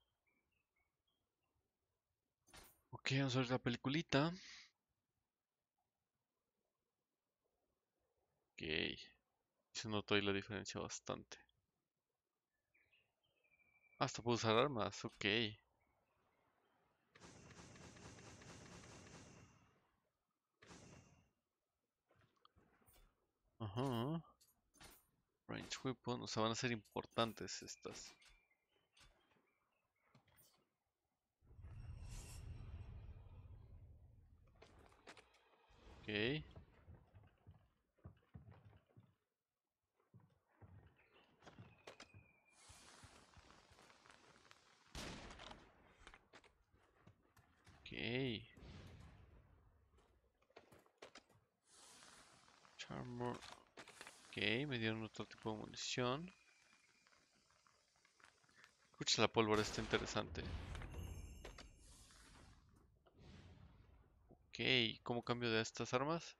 Ok, vamos a ver la peliculita. Ok. Se notó ahí la diferencia bastante. Hasta puedo usar armas, ok. Ajá. Range weapon, o sea, van a ser importantes estas. Ok. Ok. Charmer. Ok, me dieron otro tipo de munición. Escucha la pólvora, está interesante. Ok, ¿cómo cambio de estas armas?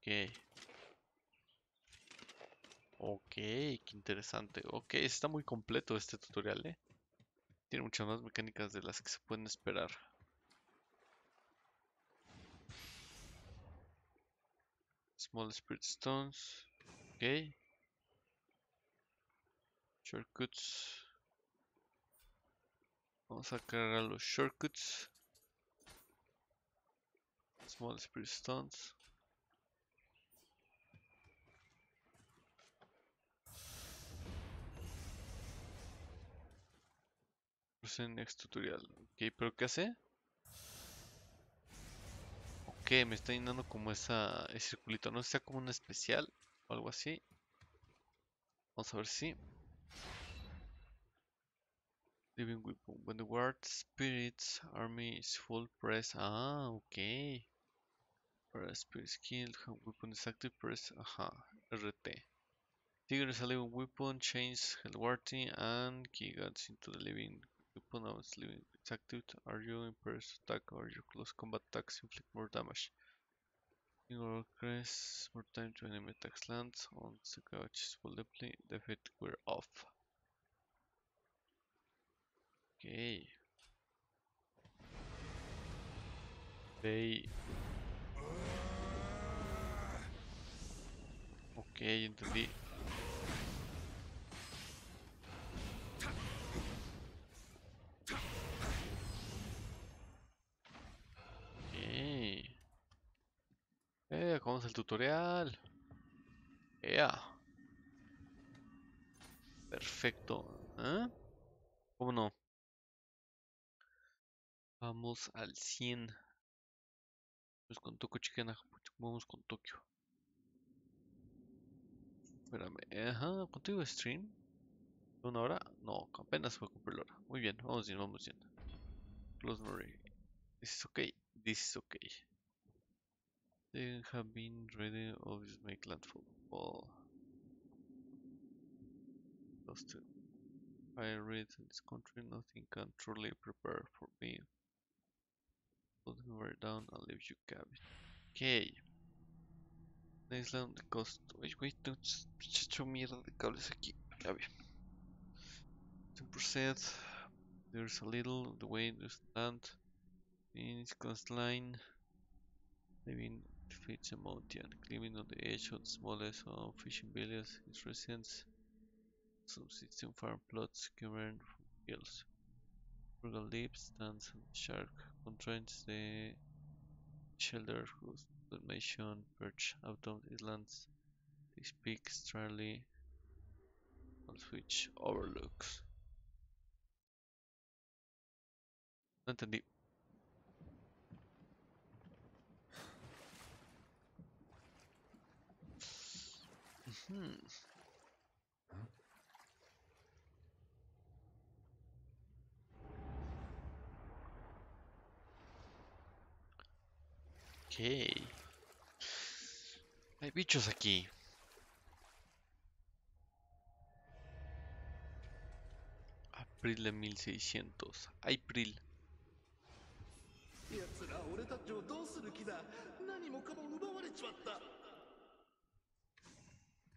Ok. Ok, qué interesante. Ok, está muy completo este tutorial, ¿eh? Tiene muchas más mecánicas de las que se pueden esperar. Small Spirit Stones. Ok. Shortcuts. Vamos a cargar los shortcuts. Small Spirit Stones. Proceed next tutorial. Ok, pero ¿qué hace? Ok, me está llenando como esa, ese circulito. No sea como un especial o algo así. Vamos a ver si. Living Weapon. When the word Spirits Army is full press. Ah, ok. Para Spirit Skill, weapon is active, press. Ajá, RT. Tigger is a living weapon, change Hellwarty and guns into the living weapon. It's living. Active. Are you in press attack or your close combat attacks inflict more damage? Your increase more time to enemy attacks lands. Once the couch is full deploy, defeat we're off. Ok. They... Ok, entendí. Ok. El tutorial. Ea. Perfecto. ¿Eh? ¿Cómo no? Vamos al 100. Vamos con Tokyo Chicken. Vamos con Tokio. Espérame. Ajá, ¿contigo stream? ¿Una hora? No, apenas fue cumplir la hora. Muy bien, vamos bien, vamos bien. Close Murray. This is okay. This is okay. They have been ready always make landfall. Well, lost it. I read in this country nothing can truly prepare for me. Put me down and leave you cabin. Okay. Island the cost. Wait, wait, tengo hecho mierda de cables aquí. Ya bien. 10%. There's a little the way to stand. In its coastline. Living defeats a mountain, climbing on the edge of the smallest of fishing villages, its residents subsisting farm plots from hills. Frugal Deep stands on the shark, constrains the shelter whose formation perch out of the islands. This peak strongly which overlooks. No entendí. Hmm. Okay. Hay bichos aquí. April de 1600. April.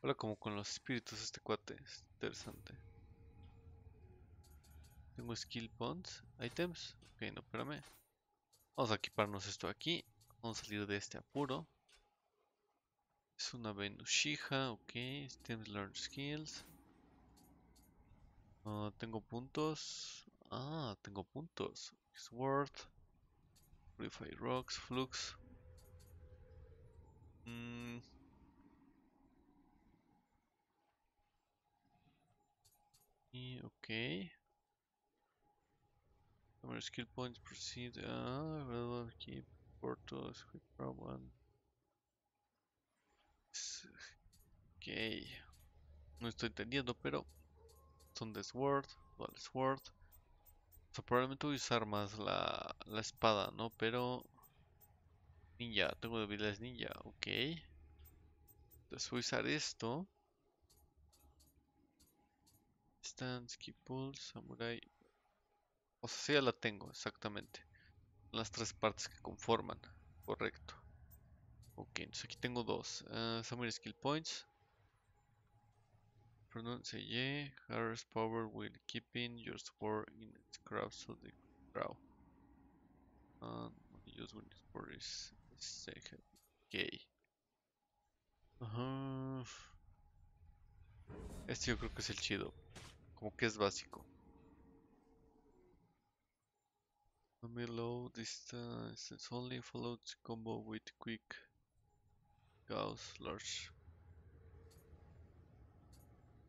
Habla como con los espíritus este cuate. Es interesante. Tengo skill points. Items. Ok, no, espérame. Vamos a equiparnos esto aquí. Vamos a salir de este apuro. Es una Venushija. Ok. Stems Learn Skills. Ah, tengo puntos. Ah, tengo puntos. Sword. Purify Rocks. Flux. Mm, Y, ok. Number skill points proceed. Ah, well, keep portos, quick pro one. S- Ok. No estoy entendiendo, pero son de Sword, Dual Sword. O sea, probablemente voy a usar más la, la espada, ¿no? Pero. Ninja, tengo debilidades ninja, ok. Entonces voy a usar esto. Stance, Key Pulse, Samurai. O sea, sí ya la tengo, exactamente. Las tres partes que conforman. Correcto. Ok, entonces aquí tengo dos. Ah, Samurai Skill Points. Pronounce Y. Harris Power will keeping your sword in its crafts of the crow. And use when sword is second. Ok. Ajá. Este yo creo que es el chido. Como que es básico. Enemy low distance it's only follows combo with quick gauss large.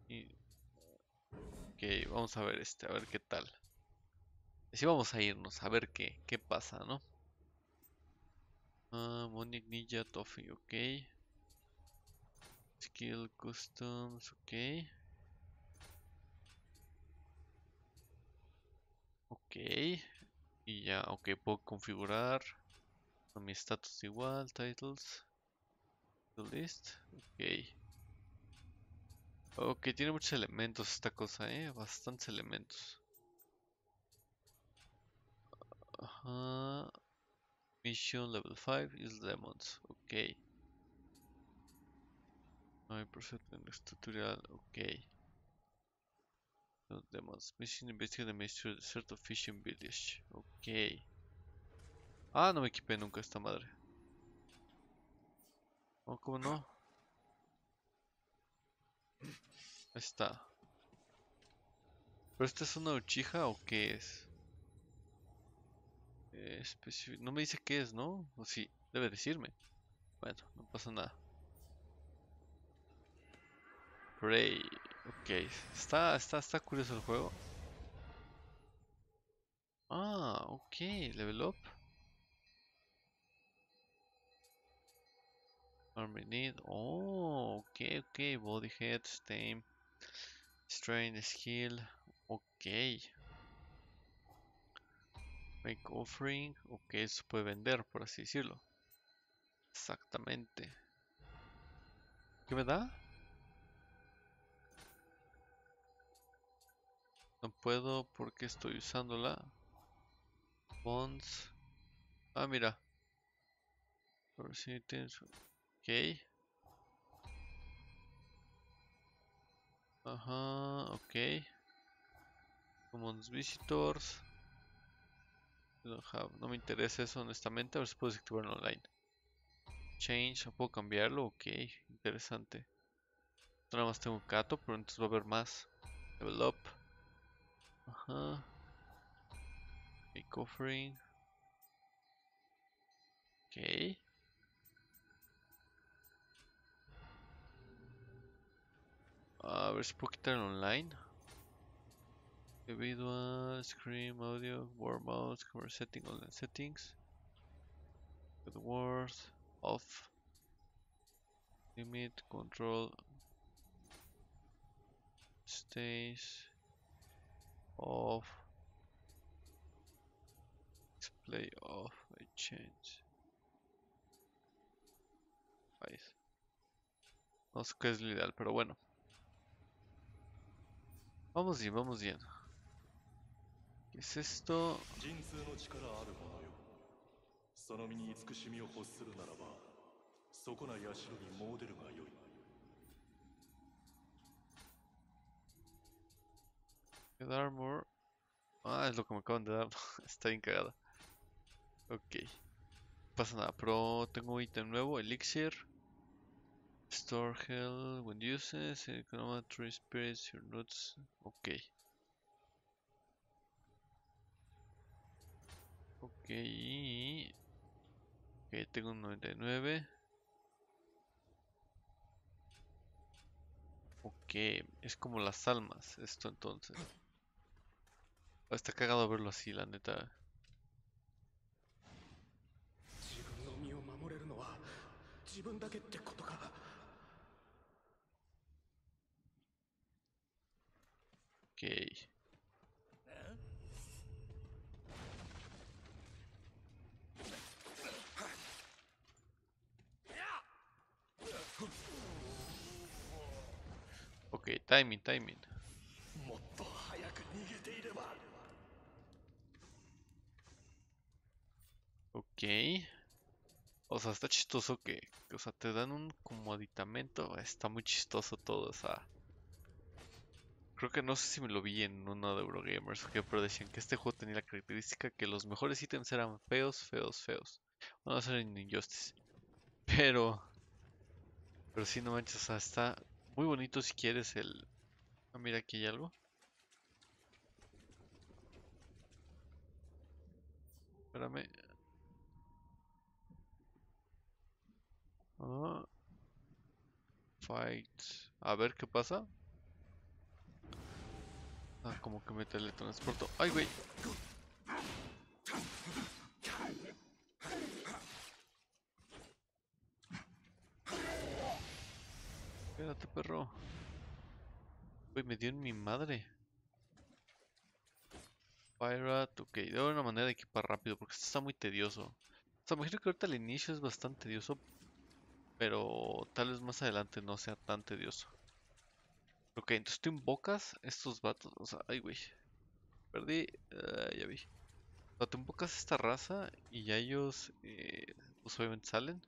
Y... Ok, vamos a ver este, a ver qué tal. Así vamos a irnos, a ver qué, qué pasa, ¿no? Monic Ninja Toffee, ok. Skill Customs, ok. Ok. Y ya, ok, puedo configurar mi status igual, titles, list, ok. Ok, tiene muchos elementos esta cosa, eh, bastantes elementos. Ajá. Mission level 5 is demons, ok. No hay en este tutorial, ok. Los demons. Mission investigate the mystery desert of fishing village. Ok. Ah, no me equipé nunca esta madre. Oh, ¿cómo no? Está. ¿Pero esta es una Uchiha o qué es? No me dice qué es, ¿no? O sí, debe decirme. Bueno, no pasa nada. Prey. Ok, está, está, está curioso el juego. Ah, ok, level up. Army need. Oh, ok, ok. Body head, stem, strain, skill. Ok. Make offering. Ok, eso puede vender, por así decirlo. Exactamente. ¿Qué me da? No puedo porque estoy usándola. Bonds. Ah, mira. Ok. Ajá, ok. Commons visitors. No me interesa eso honestamente. A ver si puedo desactivarlo online. Change, ¿no puedo cambiarlo? Ok, interesante. Nada más tengo un gato, pero entonces va a haber más. Level up. Ajá. Make offering. Ok. A ver si puedo quitar el online. Individual, Scream, Audio, Word Mouse, Camera Setting, Online Settings. Good Word, Off. Limit, Control. Stays Off. Display off. I change. Ahí es. No sé qué es lo ideal, pero bueno. Vamos bien, vamos bien. ¿Qué es esto? 神通の力ある者よその身に慈しみを欲するならばそこな社に詣でるがよい Get armor. Ah, es lo que me acaban de dar. Está bien cagada. Ok. Pasa nada, pero tengo un ítem nuevo, elixir. Store hell when uses, economic spirits, your nuts. Ok. Ok. Ok, tengo un 99. Ok, es como las almas, esto entonces. Está cagado verlo así, la neta. Ok. Ok, timing, timing. Ok. O sea, está chistoso que, o sea, te dan un como aditamento. Está muy chistoso todo, o sea. Creo que no sé si me lo vi en uno de Eurogamers o pero decían que este juego tenía la característica que los mejores ítems eran feos, feos, feos. Bueno, eso era en Injustice. Pero... Pero sí, no manches, o sea, está muy bonito si quieres el... Ah, mira, aquí hay algo. Espérame. Ah. Fight. A ver qué pasa. Ah, como que me teletransporto. ¡Ay, güey! Espérate, perro. Güey, me dio en mi madre. Pirate, ok. Debo haber una manera de equipar rápido porque esto está muy tedioso. O sea, imagino que ahorita al inicio es bastante tedioso. Pero tal vez más adelante no sea tan tedioso. Ok, entonces tú invocas estos vatos. O sea, ay, güey. Perdí. ah, ya vi. O sea, tú invocas esta raza y ya ellos, eh, pues obviamente salen.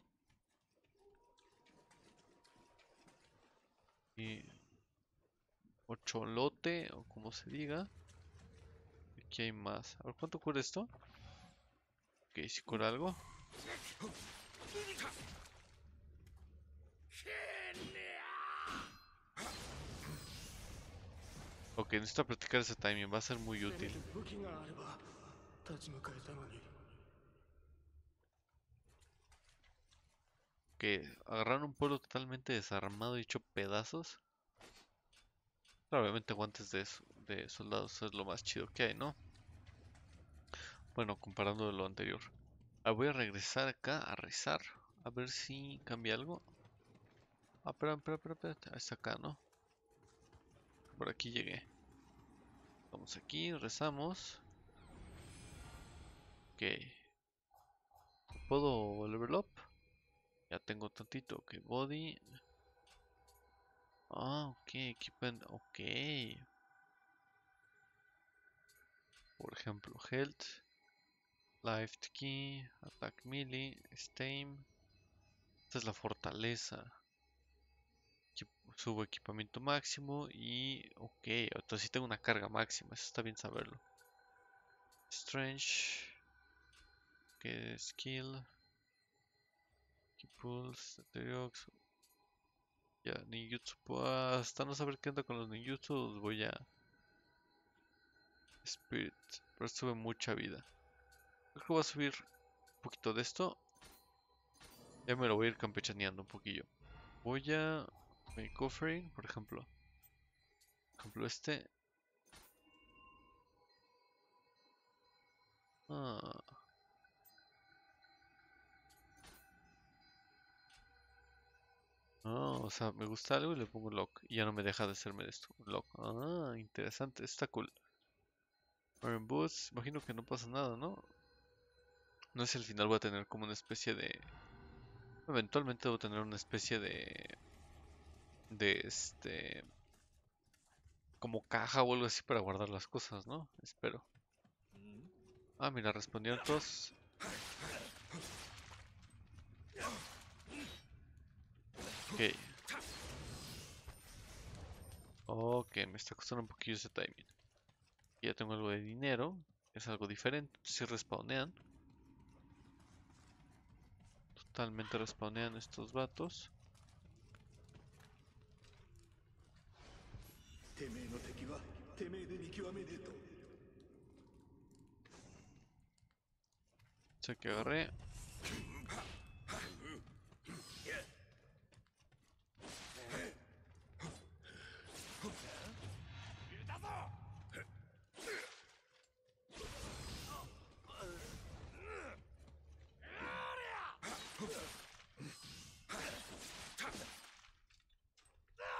Y. O cholote, o como se diga. Aquí hay más. A ver, ¿cuánto cura esto? Ok, si cura algo. Ok, necesito practicar ese timing, va a ser muy útil. Ok, agarrar un pueblo totalmente desarmado y hecho pedazos. Obviamente guantes de, de soldados es lo más chido que hay, ¿no? Bueno, comparando de lo anterior. Ah, voy a regresar acá a rezar. A ver si cambia algo. Ah, espera, espera, espera, espera. Está acá, ¿no? Por aquí llegué. Vamos aquí, rezamos. Ok. ¿Puedo level up? Ya tengo tantito. Ok, body. Ah, ok, equipen. Ok. Por ejemplo, health. Life key. Attack melee. Stain. Esta es la fortaleza. Subo equipamiento máximo y... Ok, entonces sí tengo una carga máxima. Eso está bien saberlo. Strange. Que skill. Key pulse. Ateriox. Ya, ninjutsu. pues, Hasta no saber qué onda con los ninjutsu, voy a... Spirit. Pero sube mucha vida. Creo que voy a subir un poquito de esto. Ya me lo voy a ir campechaneando un poquillo. Voy a... Make offering, por ejemplo. Por ejemplo, este. Ah. Ah, o sea, me gusta algo y le pongo lock. Y ya no me deja de hacerme esto. Lock. Ah, interesante. Está cool. Iron Boots. Imagino que no pasa nada, ¿no? No sé si al final voy a tener como una especie de... Eventualmente debo tener una especie de... De este... Como caja o algo así para guardar las cosas, ¿no? Espero. Ah, mira, respondieron todos. Ok. Ok, me está costando un poquillo ese timing. Ya tengo algo de dinero. Es algo diferente. Si respawnean. Totalmente respawnean estos vatos. Este que agarré.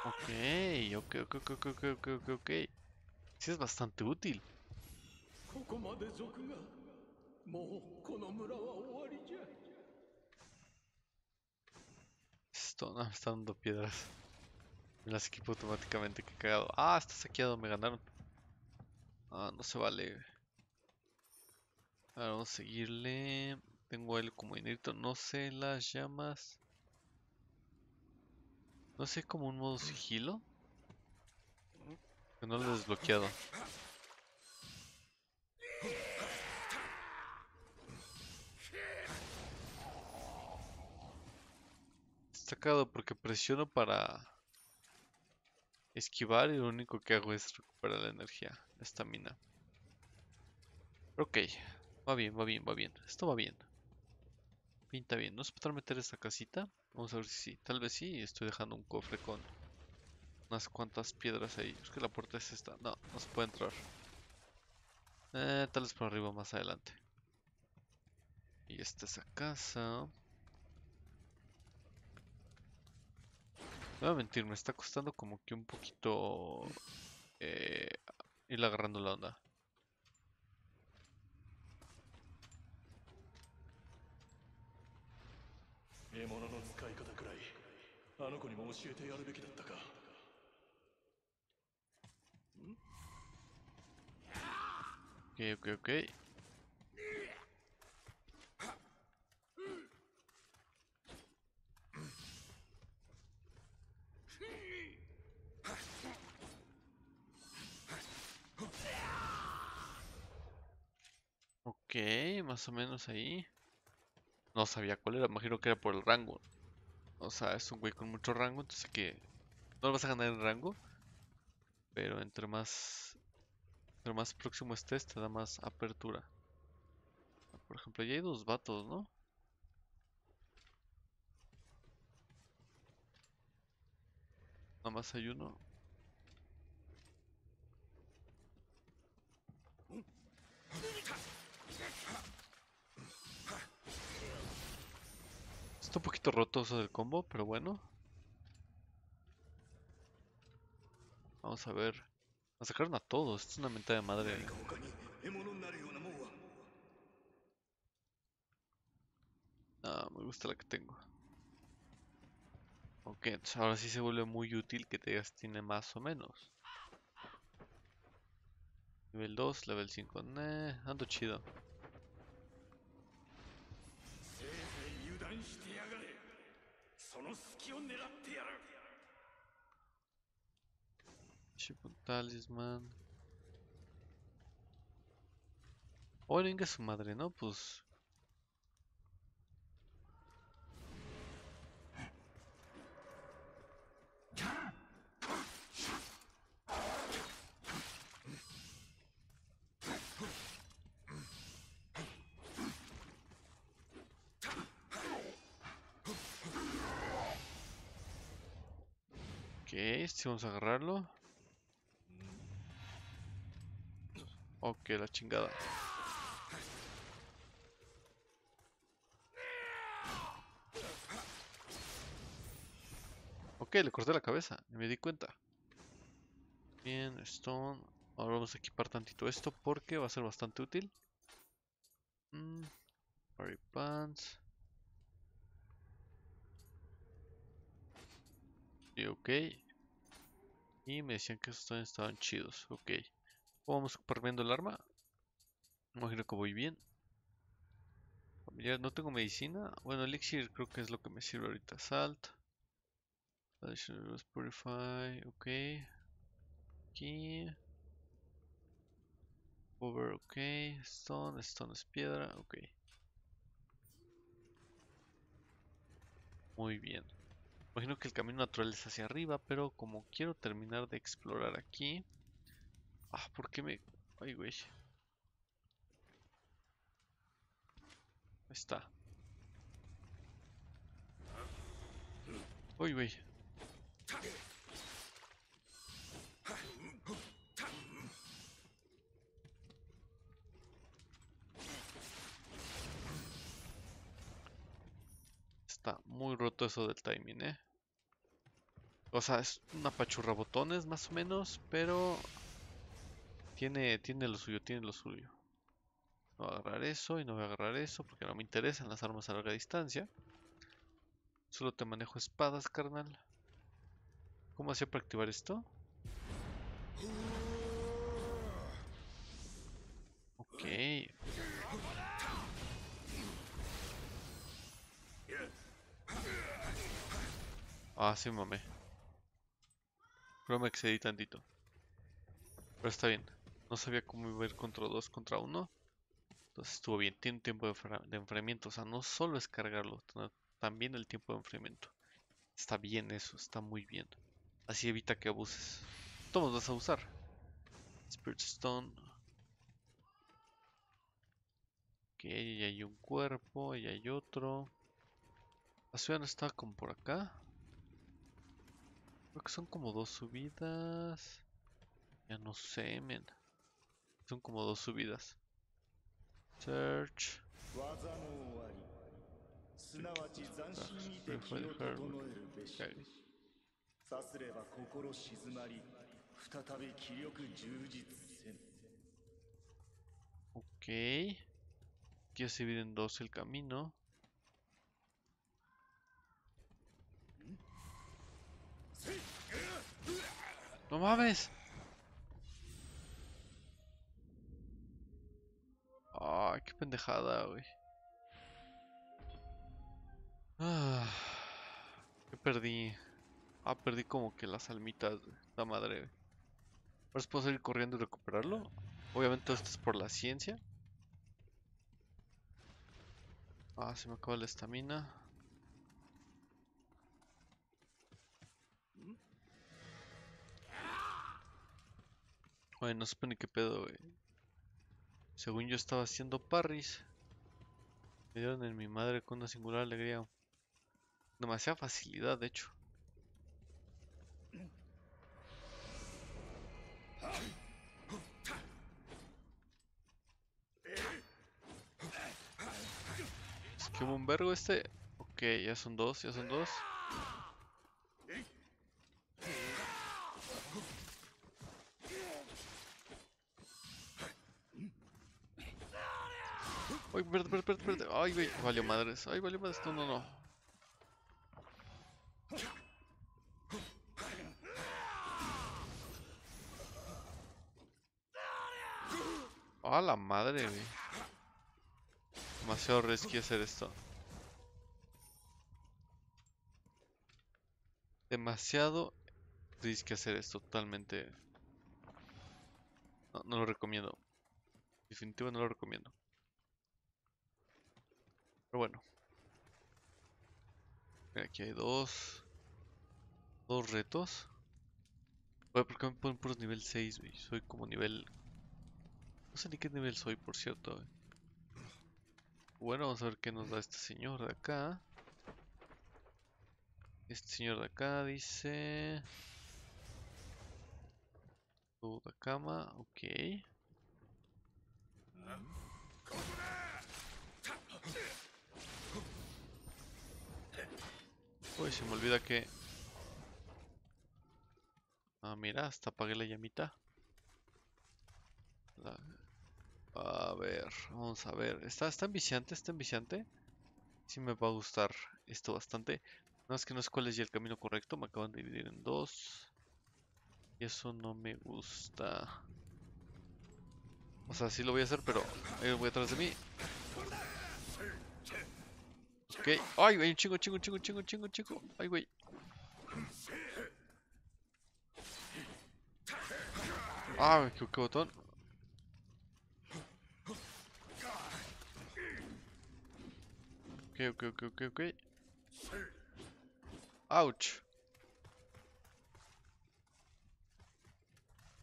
Ok, ok, ok, ok, ok, ok. Sí es bastante útil. ここまで賊がもうこの村は終わりじゃ Esto no me está dando piedras. Me las equipo automáticamente, que cagado. Ah, está saqueado, me ganaron. Ah, no se vale. Ahora vamos a seguirle. Tengo el como dinerito, no sé las llamas. No sé como un modo sigilo. Que no lo he desbloqueado. Está cagado porque presiono para esquivar y lo único que hago es recuperar la energía, la estamina. Ok, va bien, va bien, va bien. Esto va bien. Pinta bien. ¿No se podrá meter esta casita? Vamos a ver si sí. Tal vez sí. Estoy dejando un cofre con unas cuantas piedras ahí. Es que la puerta es esta. No, no se puede entrar. Eh, tal vez por arriba más adelante. Y esta es esa casa. No voy a mentir, me está costando como que un poquito eh, ir agarrando la onda. Ok, ok, ok. Ok, más o menos ahí. No sabía cuál era, imagino que era por el rango. O sea, es un güey con mucho rango, entonces que no vas a ganar en rango. Pero entre más entre más próximo estés, te da más apertura. Por ejemplo, ya hay dos vatos, ¿no? Nada más hay uno. Está un poquito roto eso del combo, pero bueno. Vamos a ver. Nos sacaron a todos. Esto es una menta de madre. Ah, me gusta la que tengo. Ok, entonces ahora sí se vuelve muy útil que te gastine más o menos. Nivel 2, level 5. Nah, ando chido. の隙を狙ってやる Tipo talismã. Olha, que madre não pus este vamos a agarrarlo. Ok, la chingada. Ok, le corté la cabeza, me di cuenta. Bien, Stone. Ahora vamos a equipar tantito esto porque va a ser bastante útil. Mm, Fairy Pants. Sí, ok. Y me decían que esos también estaban chidos. Ok. Vamos perdiendo el arma. Imagino que voy bien. Familiar, no tengo medicina. Bueno, elixir creo que es lo que me sirve ahorita. Salt. Additional Purify. Ok. Aquí. Over, ok. Stone. Stone es piedra. Ok. Muy bien. Imagino que el camino natural es hacia arriba, pero como quiero terminar de explorar aquí... Ah, ¿por qué me...? Ay, güey. Está. Uy, güey. Está muy roto eso del timing, ¿eh? O sea, es una pachurra botones más o menos, pero tiene, tiene lo suyo, tiene lo suyo. No voy a agarrar eso y no voy a agarrar eso porque no me interesan las armas a larga distancia. Solo te manejo espadas, carnal. ¿Cómo hacía para activar esto? Ok. Ah, sí, mamé. Pero me excedí tantito. Pero está bien. No sabía cómo iba a ir contra dos contra uno. Entonces estuvo bien. Tiene un tiempo de, enfriamiento. O sea, no solo es cargarlo, también el tiempo de enfriamiento. Está bien eso, está muy bien. Así evita que abuses. Todos vas a usar. Spirit Stone. Ok, ahí hay un cuerpo, ahí hay otro. La ciudad no está como por acá. Creo que son como dos subidas. Ya no sé, men. Son como dos subidas. Search. 技の終わりすなわち斬新にて気を整えるべし Ok. さすれば心静まり再び気力充実せん Ok. Aquí ya se divide en dos el camino. ¡No mames! Ay, qué pendejada, güey. Ah, ¿qué perdí? Ah, perdí como que las almitas, güey. La madre, güey. ¿Ahora puedo salir corriendo y recuperarlo? Obviamente esto es por la ciencia. Ah, se me acaba la estamina. Oye, no supe ni qué pedo, güey. Según yo estaba haciendo parries. Me dieron en mi madre con una singular alegría. Demasiada facilidad, de hecho. Es que hubo un vergo este. Ok, ya son dos, ya son dos. Ay, espérate, espérate, espérate. Ay, güey, valió madres. Ay, valió madres. No, no, no. A la madre, güey. Demasiado risky hacer esto. Demasiado risky hacer esto, totalmente. No, no lo recomiendo. Definitivo no lo recomiendo. Pero bueno. Aquí hay dos. Dos retos. Oye, ¿por qué me ponen puros nivel 6, güey? Soy como nivel... No sé ni qué nivel soy, por cierto. Bueno, vamos a ver qué nos da este señor de acá. Este señor de acá dice... Toda cama, ok. Uy, se me olvida que... Ah, mira, hasta apagué la llamita. La- A ver, vamos a ver. ¿Está, está enviciante? ¿Está enviciante? Sí me va a gustar esto bastante. No es que no sé cuál es ya el camino correcto. Me acaban de dividir en dos. Y eso no me gusta. O sea, sí lo voy a hacer, pero él voy atrás de mí. Ok. Ay, un chingo, chingo, chingo, chingo, chingo, chingo. Ay, güey. Ah, me equivoqué botón. Ok, ok, ok, ok, ok. Ouch.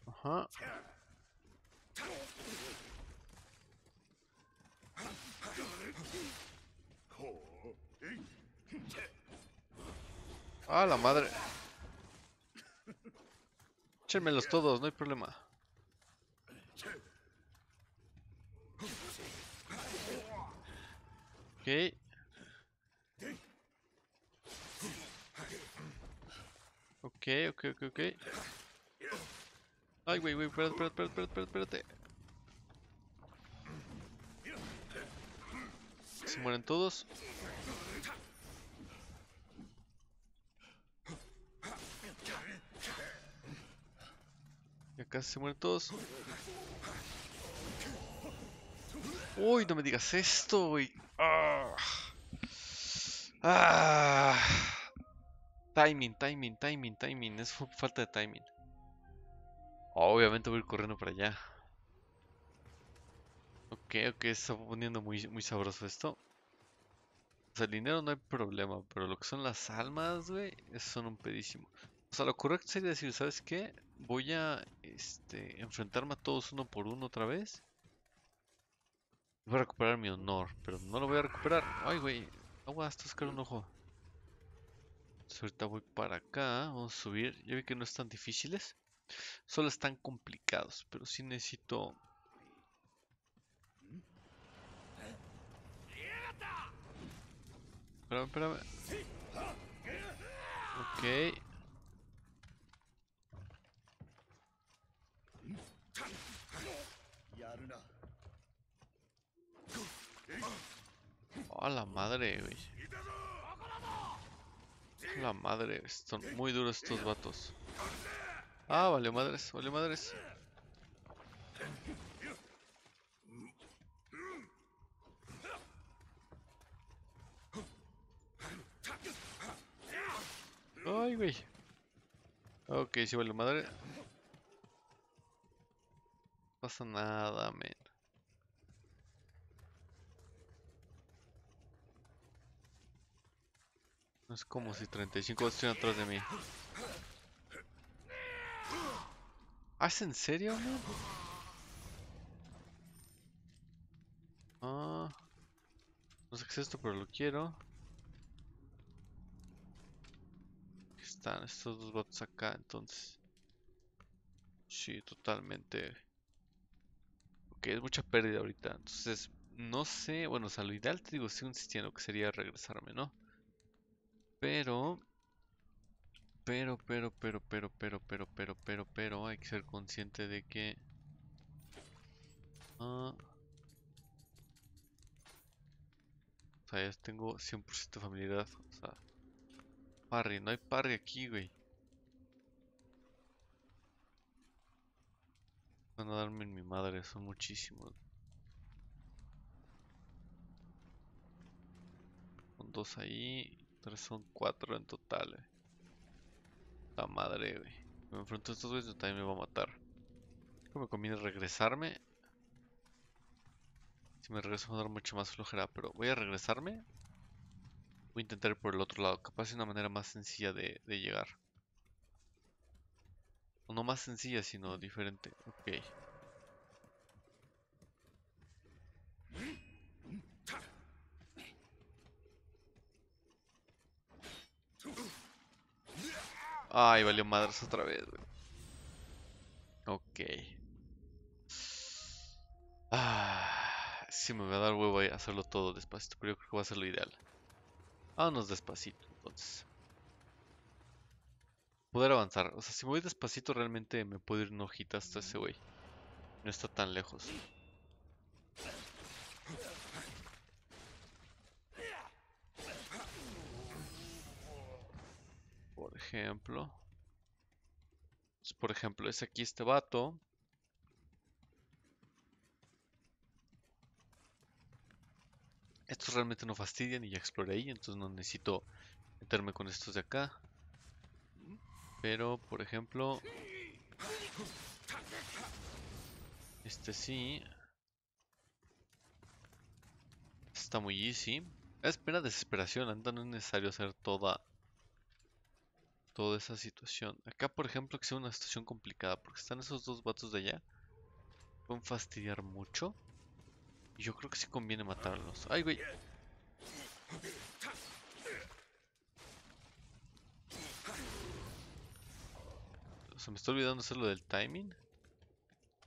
Ajá. Ah, la madre. Échenmelos todos, no hay problema. Ok. Ok, ok, ok, ok. Ay, güey, güey, espérate, espérate, espérate, espérate, espérate. Se mueren todos. Acá se mueren todos. Uy, no me digas esto, güey. Ah. Ah. Timing, timing, timing, timing. Es falta de timing. Obviamente voy a ir corriendo para allá. Ok, ok, se está poniendo muy, muy sabroso esto. O sea, el dinero no hay problema, pero lo que son las almas, güey, son un pedísimo. O sea, lo correcto sería decir, ¿sabes qué? Voy a este, enfrentarme a todos uno por uno otra vez. Voy a recuperar mi honor, pero no lo voy a recuperar. Ay, güey, agua, esto es un ojo. Ahorita voy para acá, vamos a subir. Ya vi que no están difíciles, solo están complicados, pero sí necesito Espérame, espérame. Ok. Oh, la madre, güey. La madre, son muy duros estos vatos. Ah, vale madres, vale madres. Ay, güey. Ok, sí vale madre. No pasa nada, men. Es como si 35 estuvieran atrás de mí. ¿Ah, es en serio, man? Ah. No sé qué es esto, pero lo quiero. Están estos dos bots acá, entonces. Sí, totalmente. Ok, es mucha pérdida ahorita. Entonces, no sé. Bueno, o sea, lo ideal te digo, sigo insistiendo que sería regresarme, ¿no? Pero. Pero, pero, pero, pero, pero, pero, pero, pero, pero, hay que ser consciente de que. Ah. O sea, ya tengo 100% familiaridad. O sea, parry, no hay parry aquí, güey. Van a darme en mi madre, son muchísimos. Son dos ahí, tres son cuatro en total. eh. La madre, güey. Me enfrento a estos güeyes, también me va a matar. Creo que me conviene regresarme. Si me regreso me va a dar mucho más flojera, pero voy a regresarme. Voy a intentar ir por el otro lado. Capaz es una manera más sencilla de, de llegar. O no más sencilla, sino diferente. Ok. Ay, valió madres otra vez, güey. Ok. Ah, sí me va a dar huevo ahí hacerlo todo despacito, pero yo creo que va a ser lo ideal. Vámonos despacito, entonces. Poder avanzar. O sea, si voy despacito realmente me puedo ir una hojita hasta ese güey. No está tan lejos. Ejemplo. por ejemplo, es aquí este vato. Estos realmente no fastidian y ya exploré ahí, entonces no necesito meterme con estos de acá. Pero, por ejemplo, este sí. Está muy easy. Es pena desesperación, no es necesario hacer toda toda esa situación. Acá, por ejemplo, que sea una situación complicada, porque están esos dos vatos de allá. Pueden fastidiar mucho. Y yo creo que sí conviene matarlos. ¡Ay, güey! Se me está olvidando hacer lo del timing.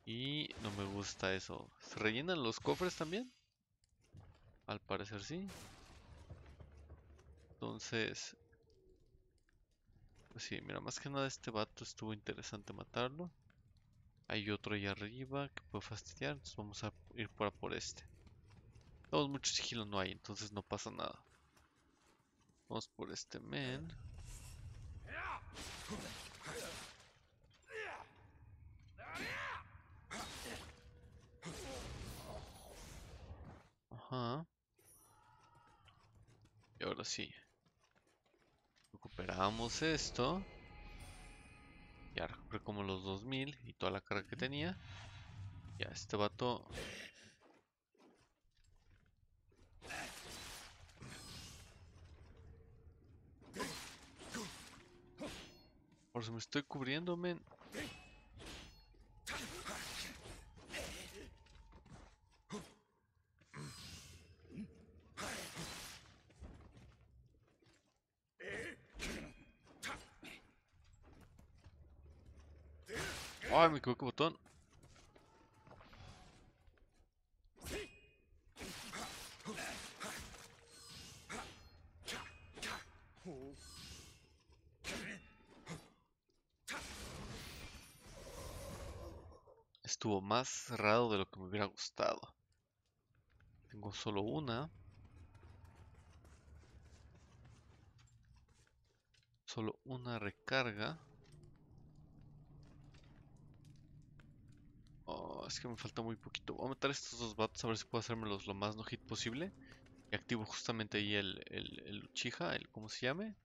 Y no me gusta eso. ¿Se rellenan los cofres también? Al parecer sí. Entonces... Pues sí, mira, más que nada este vato estuvo interesante matarlo. Hay otro allá arriba que puede fastidiar, entonces vamos a ir por, por este. Vamos, mucho sigilo no hay, entonces no pasa nada. Vamos por este men. Ajá. Y ahora sí. Recuperamos esto. Ya recuperé como los 2000 y toda la carga que tenía. Ya, este vato... Por eso me estoy cubriendo, men. Botón. Estuvo más cerrado de lo que me hubiera gustado. Tengo solo una. Solo una recarga. Oh, es que me falta muy poquito. Voy a matar estos dos vatos a ver si puedo hacérmelos lo más no hit posible. Activo justamente ahí el, el, el Uchiha, el cómo se llame.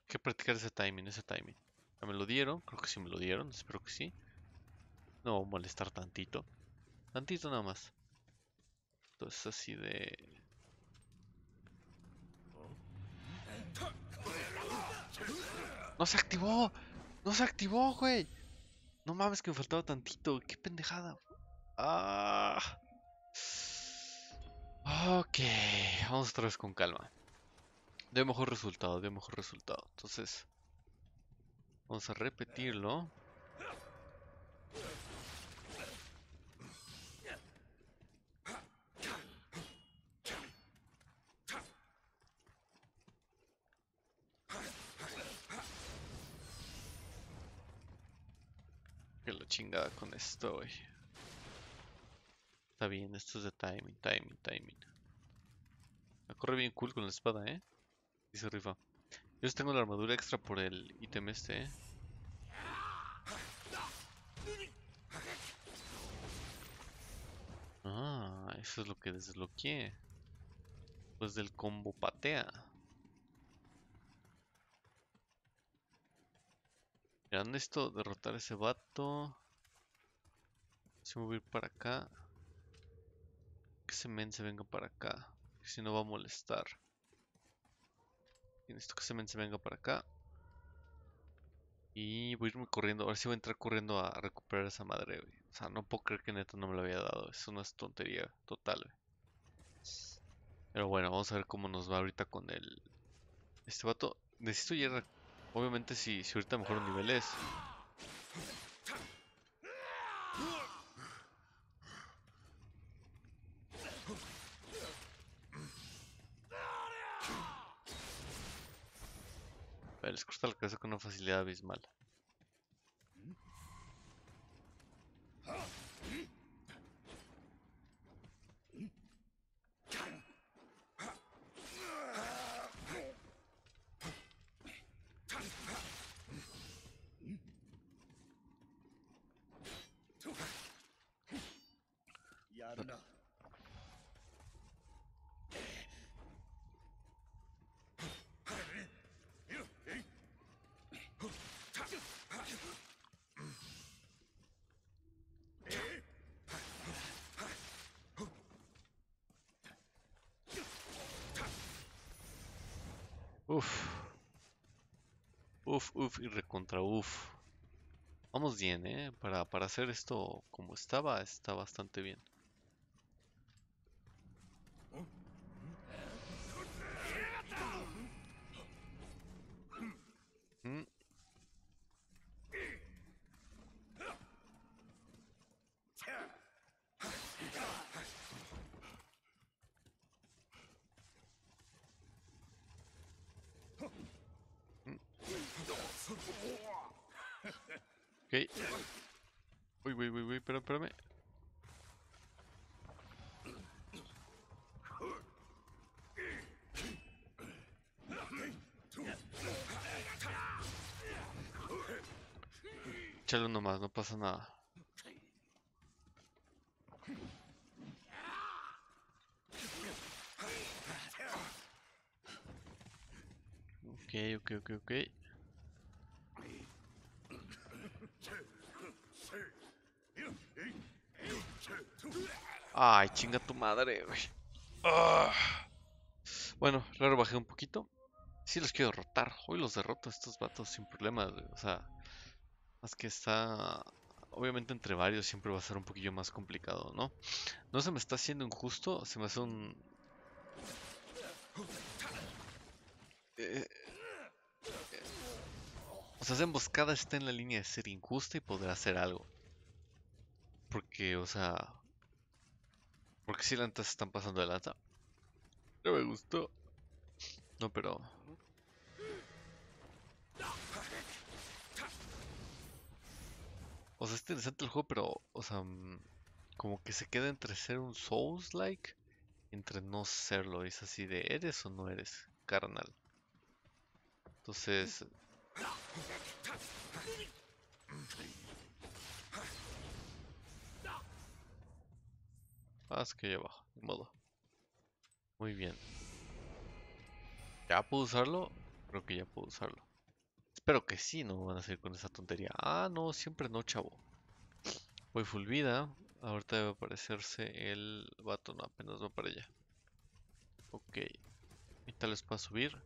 Hay que practicar ese timing, ese timing. Ya me lo dieron, creo que sí me lo dieron, espero que sí. No molestar tantito. Tantito nada más. Entonces así de... ¡No se activó! ¡No se activó, güey! No mames que me faltaba tantito. ¡Qué pendejada! ¡Ah! Ok, vamos otra vez con calma. De mejor resultado, de mejor resultado. Entonces, vamos a repetirlo. Chingada con esto, güey. Está bien, esto es de timing, timing, timing. Me corre bien cool con la espada, eh. Y se rifa. Yo tengo la armadura extra por el ítem este, eh. Ah, eso es lo que desbloqueé. Pues del combo patea. Mirando esto, derrotar a ese vato. Si ir para acá. Que ese men se venga para acá. Si no va a molestar. Y necesito que ese men se venga para acá. Y voy a irme corriendo. A ver si voy a entrar corriendo a recuperar esa madre, güey. O sea, no puedo creer que neta no me lo había dado. Es una tontería total, güey. Pero bueno, vamos a ver cómo nos va ahorita con el... Este vato. Necesito llegar... Obviamente si, si ahorita mejor niveles. les corta la cabeza con una facilidad abismal. Uf, y recontra uf. Vamos bien, ¿eh? Para, para hacer esto como estaba, está bastante bien. Mm, Ok. Uy, uy, uy, uy, espérame, espérame. Échale uno más, no pasa nada. Ok, ok, ok, ok. Ay, chinga tu madre, güey. Ah. Bueno, claro, bajé un poquito. Sí los quiero derrotar. Hoy los derroto a estos vatos sin problemas, güey. O sea, más que está... Obviamente entre varios siempre va a ser un poquillo más complicado, ¿no? No se me está haciendo injusto, se me hace un... Eh, o sea, esa emboscada está en la línea de ser injusta y poder hacer algo. Porque, o sea... Porque si la neta se están pasando de lanza. No me gustó. No, pero... O sea, es interesante el juego, pero, o sea, mm, como que se queda entre ser un Souls-like, entre no serlo. Es así de, ¿eres o no eres, carnal? Entonces... Ah, es que abajo, de modo. Muy bien. ¿Ya puedo usarlo? Creo que ya puedo usarlo. Espero que sí, no van a seguir con esa tontería. Ah, no, siempre no, chavo. Voy full vida. Ahorita debe aparecerse el vato, no, apenas va para allá. Ok. Y tal vez para subir.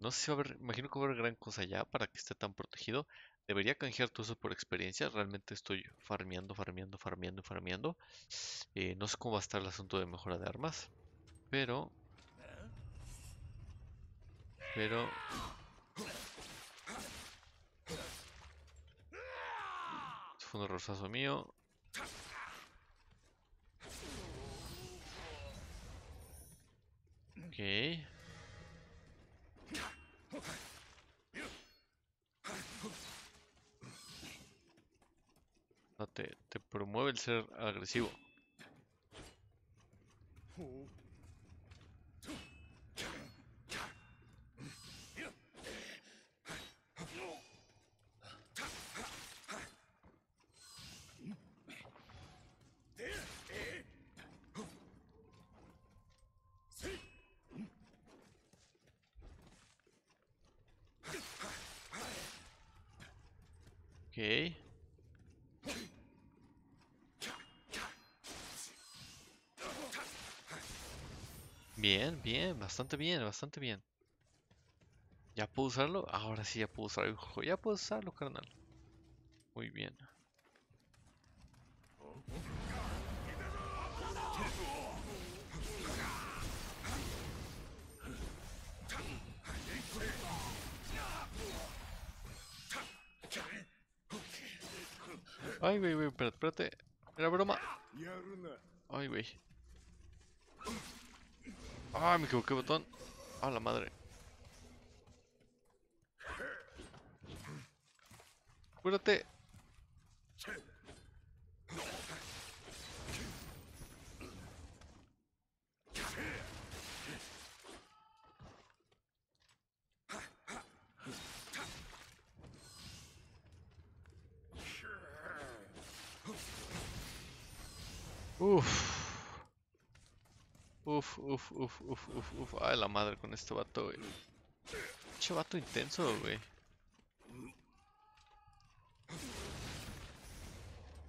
No sé si va a haber, imagino que va a haber gran cosa ya para que esté tan protegido. Debería canjear todo eso por experiencia. Realmente estoy farmeando, farmeando, farmeando, farmeando. Eh, no sé cómo va a estar el asunto de mejora de armas. Pero... Pero... Fue un rosazo mío. Ok. No, te, te promueve el ser agresivo. Ok. Bien, bastante bien, bastante bien. ¿Ya puedo usarlo? Ahora sí ya puedo usarlo. Ya puedo usarlo, carnal. Muy bien. Ay, güey, güey, espérate, espérate. Era broma. Ay, güey. Ah, me equivoqué botón. A la madre. Cúrate. Uf. Uf, uf, uf, uf, uf, uf. Ay, la madre con este vato, güey. Che vato intenso, güey.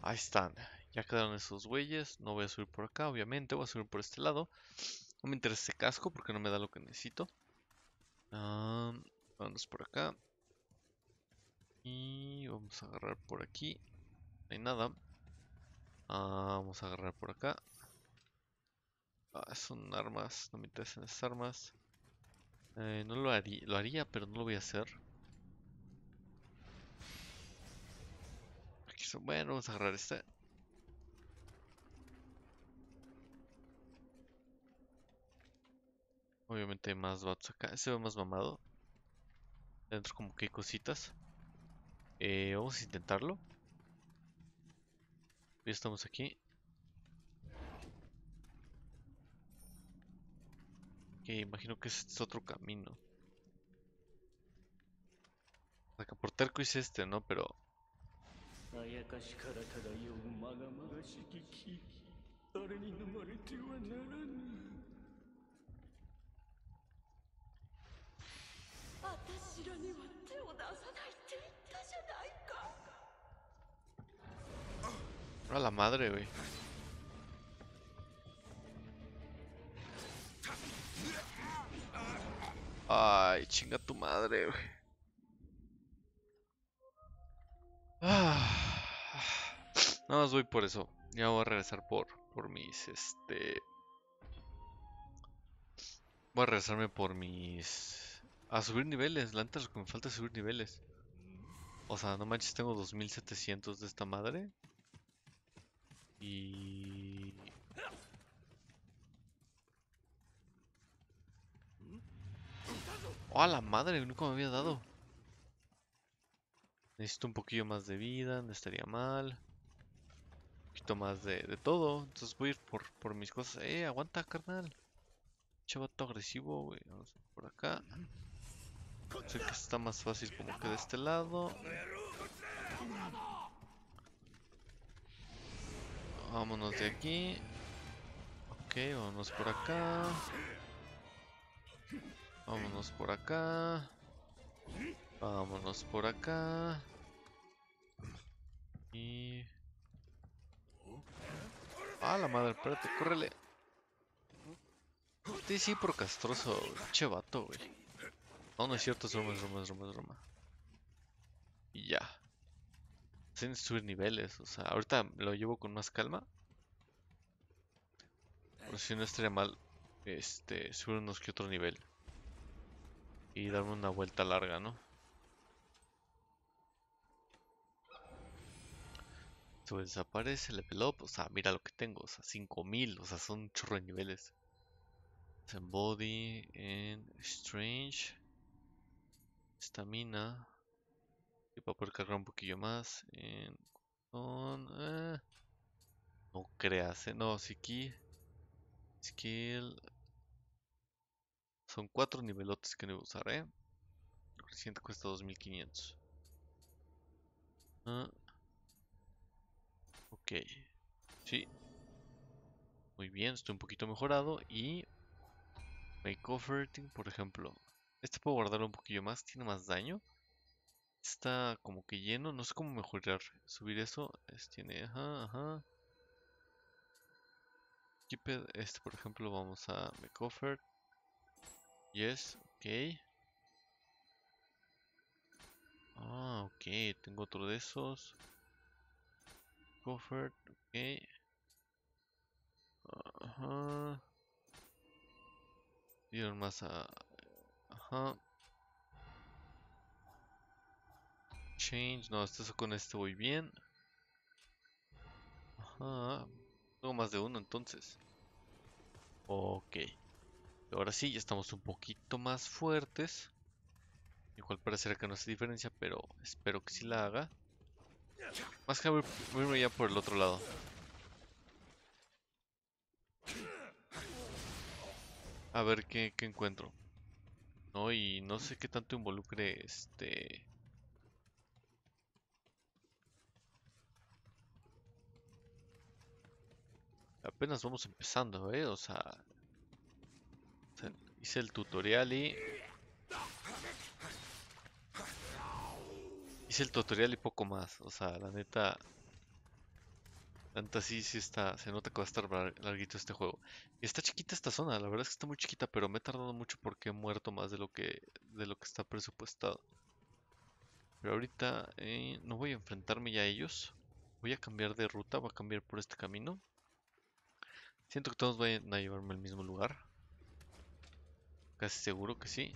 Ahí están. Ya quedaron esos güeyes. No voy a subir por acá, obviamente. Voy a subir por este lado. No me interesa ese casco porque no me da lo que necesito. Ah, vamos por acá. Y vamos a agarrar por aquí. No hay nada. Ah, vamos a agarrar por acá. Ah, son armas. No me interesan esas armas. Eh, no lo haría, lo haría, pero no lo voy a hacer. Aquí son, bueno, vamos a agarrar este. Obviamente más vatos acá. Ese ve más mamado. Dentro como que hay cositas. Eh, vamos a intentarlo. Ya estamos aquí. Imagino que es otro camino. Acá por terco hice este, ¿no? Pero... ¡Ah! A la madre, güey. Ay, chinga tu madre, güey. Ah. Nada más voy por eso. Ya voy a regresar por, por mis, este... Voy a regresarme por mis... A subir niveles. La que me falta es subir niveles. O sea, no manches, tengo 2700 de esta madre. Y... ¡Oh, a la madre! Nunca me había dado. Necesito un poquillo más de vida, no estaría mal. Un poquito más de, todo. Entonces voy a ir por, mis cosas. ¡Eh, aguanta, carnal! Chavato agresivo, güey. Vamos por acá. Sé que está más fácil como que de este lado. Vámonos de aquí. Ok, vámonos por acá. Vámonos por acá. Vámonos por acá. Y... Ah, la madre, espérate, córrele. Sí, sí, por castroso, che vato, güey. No, no es cierto, es broma, es broma, es broma, es. Y ya. Sin subir niveles, o sea, ahorita lo llevo con más calma. Por si no estaría mal, este, subir que otro nivel. Y darme una vuelta larga, ¿no? Esto desaparece, level up, o sea, mira lo que tengo, o sea, 5000, o sea, son un chorro de niveles. En body, en strange, estamina, y para poder cargar un poquillo más, en con, eh, no creas, eh, no, Siki, skill, son cuatro nivelotes que no voy a usar, eh. El reciente cuesta 2500. Ah. Ok. Sí. Muy bien, estoy un poquito mejorado. Y... Make Offerting, por ejemplo. Este puedo guardarlo un poquillo más, tiene más daño. Está como que lleno, no sé cómo mejorar. Subir eso, es, tiene... Ajá, ajá. Keep este por ejemplo vamos a Make Offer. Yes, ok. Ah, ok, tengo otro de esos. Comfort, ok. Ajá. Dieron más a... Ajá. Change, no, esto con este voy bien. Ajá. Tengo más de uno entonces. Ok. Ahora sí, ya estamos un poquito más fuertes. Igual parecerá que no hace diferencia, pero espero que sí la haga. Más que voy a irme ya por el otro lado. A ver qué, encuentro. No, y no sé qué tanto involucre este... Apenas vamos empezando, ¿eh? O sea, hice el tutorial y... Hice el tutorial y poco más. O sea, la neta... La neta sí, sí está... Se nota que va a estar lar- larguito este juego. Está chiquita esta zona, la verdad es que está muy chiquita, pero me he tardado mucho porque he muerto más de lo que, de lo que está presupuestado. Pero ahorita eh, no voy a enfrentarme ya a ellos. Voy a cambiar de ruta, voy a cambiar por este camino. Siento que todos vayan a llevarme al mismo lugar. Seguro que sí.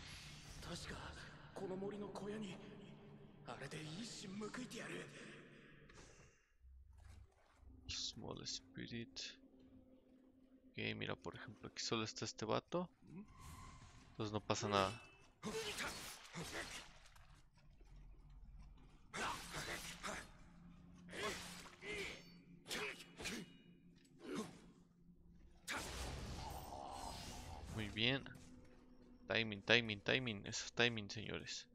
Small Spirit. Ok, mira, por ejemplo, aquí solo está este vato. Entonces no pasa nada. Muy bien. Timing, timing, timing. Eso es timing, señores.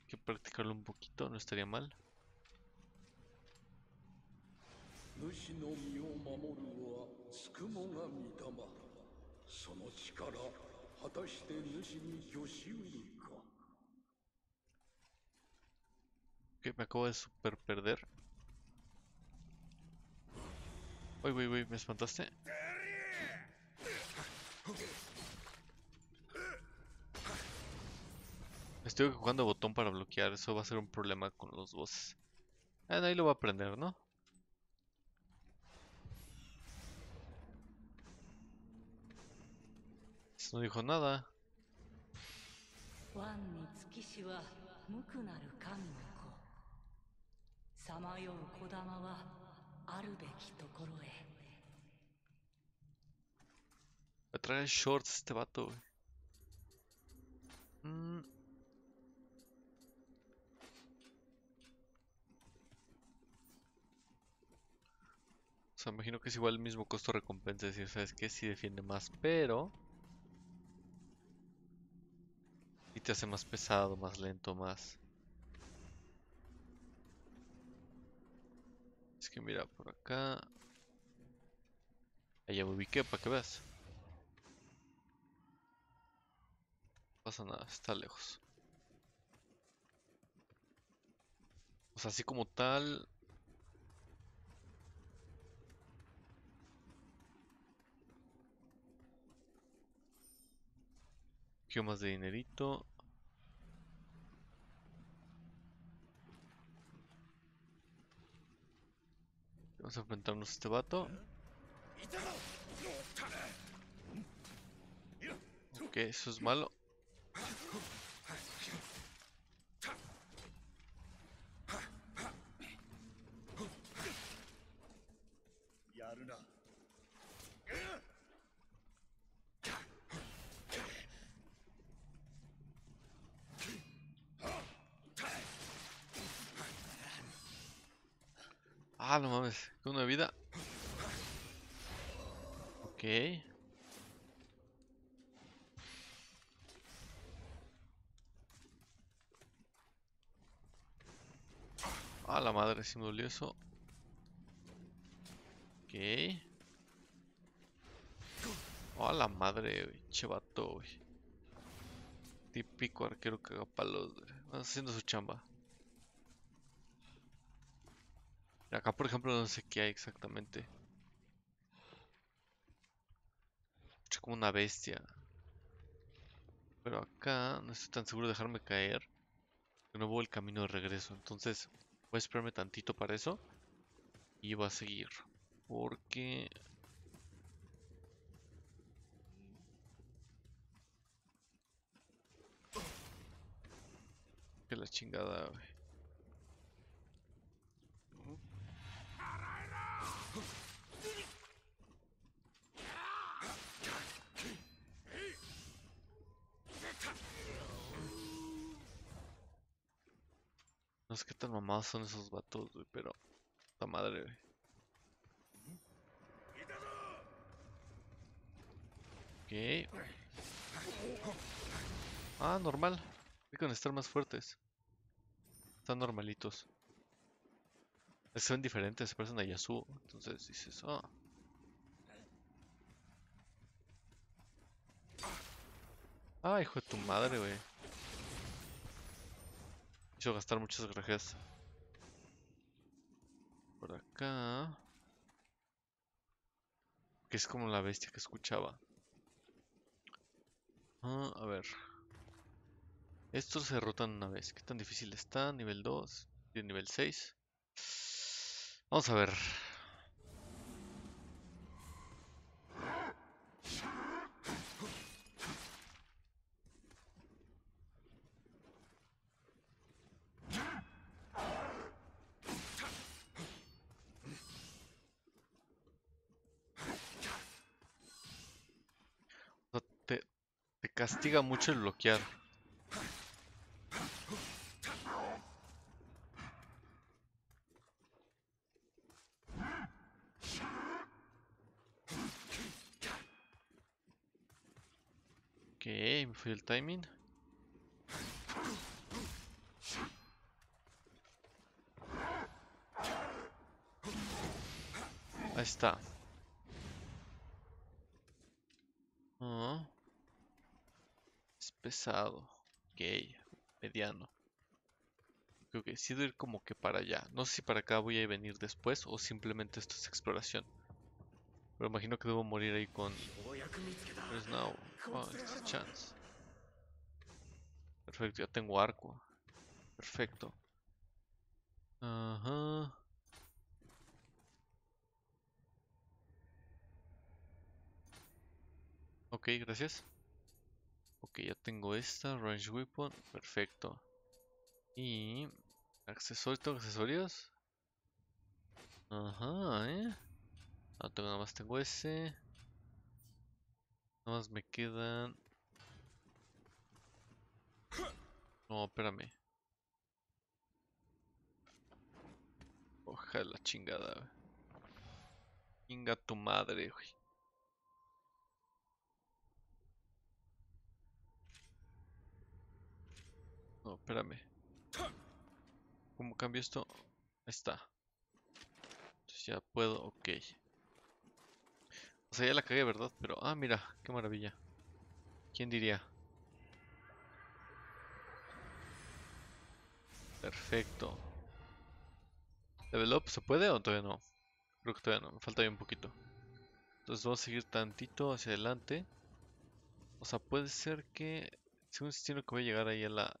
Hay que practicarlo un poquito, no estaría mal. Ok, me acabo de super perder. Uy, uy, uy, me espantaste. Estoy jugando botón para bloquear, eso va a ser un problema con los bosses. Ah, ahí lo va a aprender, ¿no? No dijo nada. Me trae shorts este vato, güey. Mm. Sea, imagino que es igual el mismo costo recompensa, si sabes que sí defiende más, pero... Y te hace más pesado, más lento, más... Es que mira, por acá... Allá me ubiqué para que veas. No pasa nada, está lejos. O sea, así como tal... Quiero más de dinerito. Vamos a enfrentarnos a este vato. Ok, eso es malo. Ah, no mames, con una vida. Ok. Ah, la madre, si me dolió eso. Ok. Ah, la madre, güey, che vato. Típico arquero cagapalos, güey. Haciendo su chamba. Acá, por ejemplo, no sé qué hay exactamente. Es como una bestia. Pero acá no estoy tan seguro de dejarme caer. No voy el camino de regreso. Entonces, voy a esperarme tantito para eso. Y voy a seguir. Porque... Que la chingada, güey. No sé qué tan mamados son esos vatos, güey, pero. La madre, güey. Ok. Ah, normal. Hay que estar más fuertes. Están normalitos. Se ven diferentes, se parecen a Yasuo. Entonces dices, ah. Ah, hijo de tu madre, güey. Hizo gastar muchas grajeas. Por acá. Que es como la bestia que escuchaba. Ah, a ver. Estos se rotan una vez. ¿Qué tan difícil está? Nivel 2 y nivel 6. Vamos a ver. Te castiga mucho el bloquear. Ok, me fue el timing. Ahí está. Es pesado. Ok, mediano. Creo que debo ir como que para allá. No sé si para acá voy a venir después o simplemente esto es exploración. Pero imagino que debo morir ahí con... There's now. Oh, it's a chance. Perfecto, ya tengo arco. Perfecto. Ajá. Ok, gracias. Ok, ya tengo esta, range weapon, perfecto. Y accesorios, ¿tengo accesorios? Ajá, eh. No tengo nada más, tengo ese. Nada más me quedan. No, espérame. Ojalá chingada. Chinga tu madre, güey. No, espérame. ¿Cómo cambio esto? Ahí está. Entonces ya puedo, ok. O sea, ya la cagué, ¿verdad? Pero, ah, mira, qué maravilla. ¿Quién diría? Perfecto. ¿Level up se puede o todavía no? Creo que todavía no, me falta bien un poquito. Entonces vamos a seguir tantito hacia adelante. O sea, puede ser que... Según destino que voy a llegar ahí a la...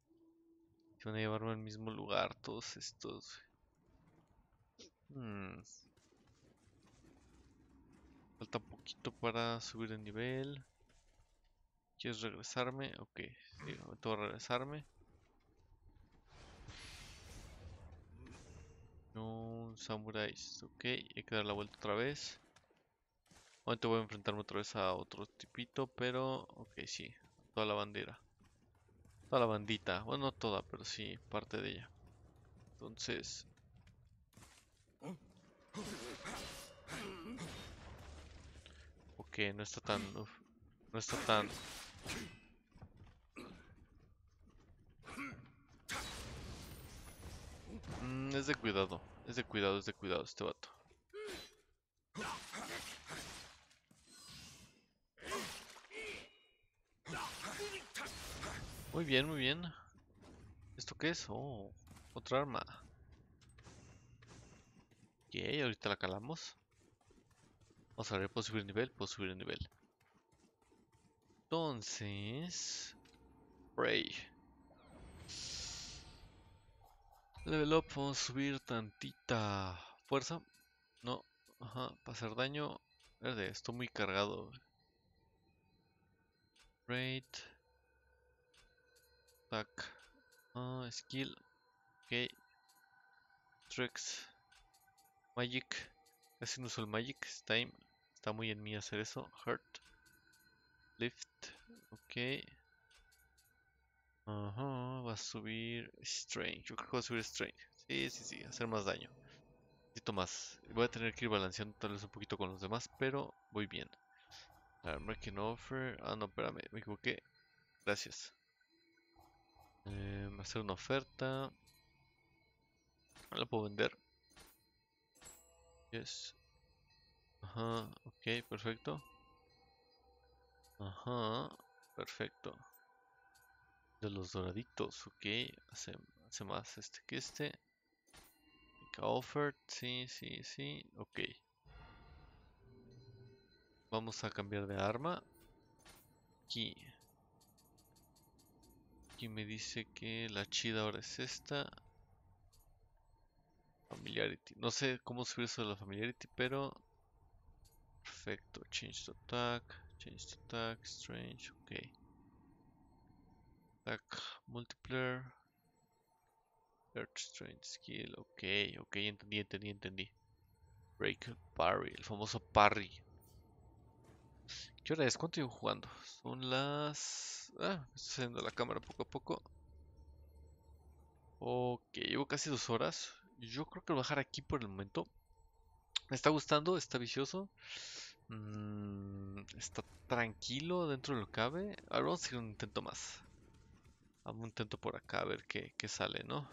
Si van a llevarme al mismo lugar todos estos. Hmm. Falta poquito para subir de nivel. ¿Quieres regresarme? Ok, sí, ahorita voy a regresarme. No, samuráis. Ok, hay que dar la vuelta otra vez. Ahorita voy a enfrentarme otra vez a otro tipito, pero... Ok, sí. Toda la bandera. La bandita. Bueno, no toda, pero sí parte de ella. Entonces... Ok, no está tan... no está tan... Mm, es de cuidado. Es de cuidado, es de cuidado este vato. Muy bien, muy bien. ¿Esto qué es? Oh, otra arma. Ok, ahorita la calamos. Vamos a ver, ¿puedo subir nivel? Puedo subir el nivel. Entonces... Ray. Level up, vamos a subir tantita fuerza. No, ajá, para daño. Verde, estoy muy cargado. Rate. Attack. Ah, skill. Ok. Tricks. Magic. Casi no uso el Magic. Time. Está muy en mí hacer eso. Hurt. Lift. Ok. Ajá, va a subir Strange. Yo creo que va a subir Strange. Sí, sí, sí, hacer más daño. Necesito más. Voy a tener que ir balanceando tal vez un poquito con los demás, pero voy bien. A ver, making offer. Ah, no, espérame, me equivoqué. Gracias. Eh, hacer una oferta. No la puedo vender. Yes. Ajá, ok, perfecto. Ajá, perfecto. De los doraditos, ok. Hace, hace más este que este. Make offer, sí, sí, sí, ok. Vamos a cambiar de arma. Aquí. Aquí me dice que la chida ahora es esta. Familiarity. No sé cómo subir eso de la familiarity, pero... Perfecto. Change to attack. Change to attack. Strange. Ok. Attack. Multiplayer. Earth Strange Skill. Ok, ok. Entendí, entendí, entendí. Break Parry. El famoso parry. ¿Qué hora es? ¿Cuánto llevo jugando? Son las... Ah, estoy haciendo la cámara poco a poco. Ok, llevo casi dos horas. Yo creo que lo voy a dejar aquí por el momento. Me está gustando, está vicioso. Mm, está tranquilo dentro de lo que cabe. Ahora vamos a hacer un intento más. Vamos un intento por acá a ver qué, qué sale, ¿no?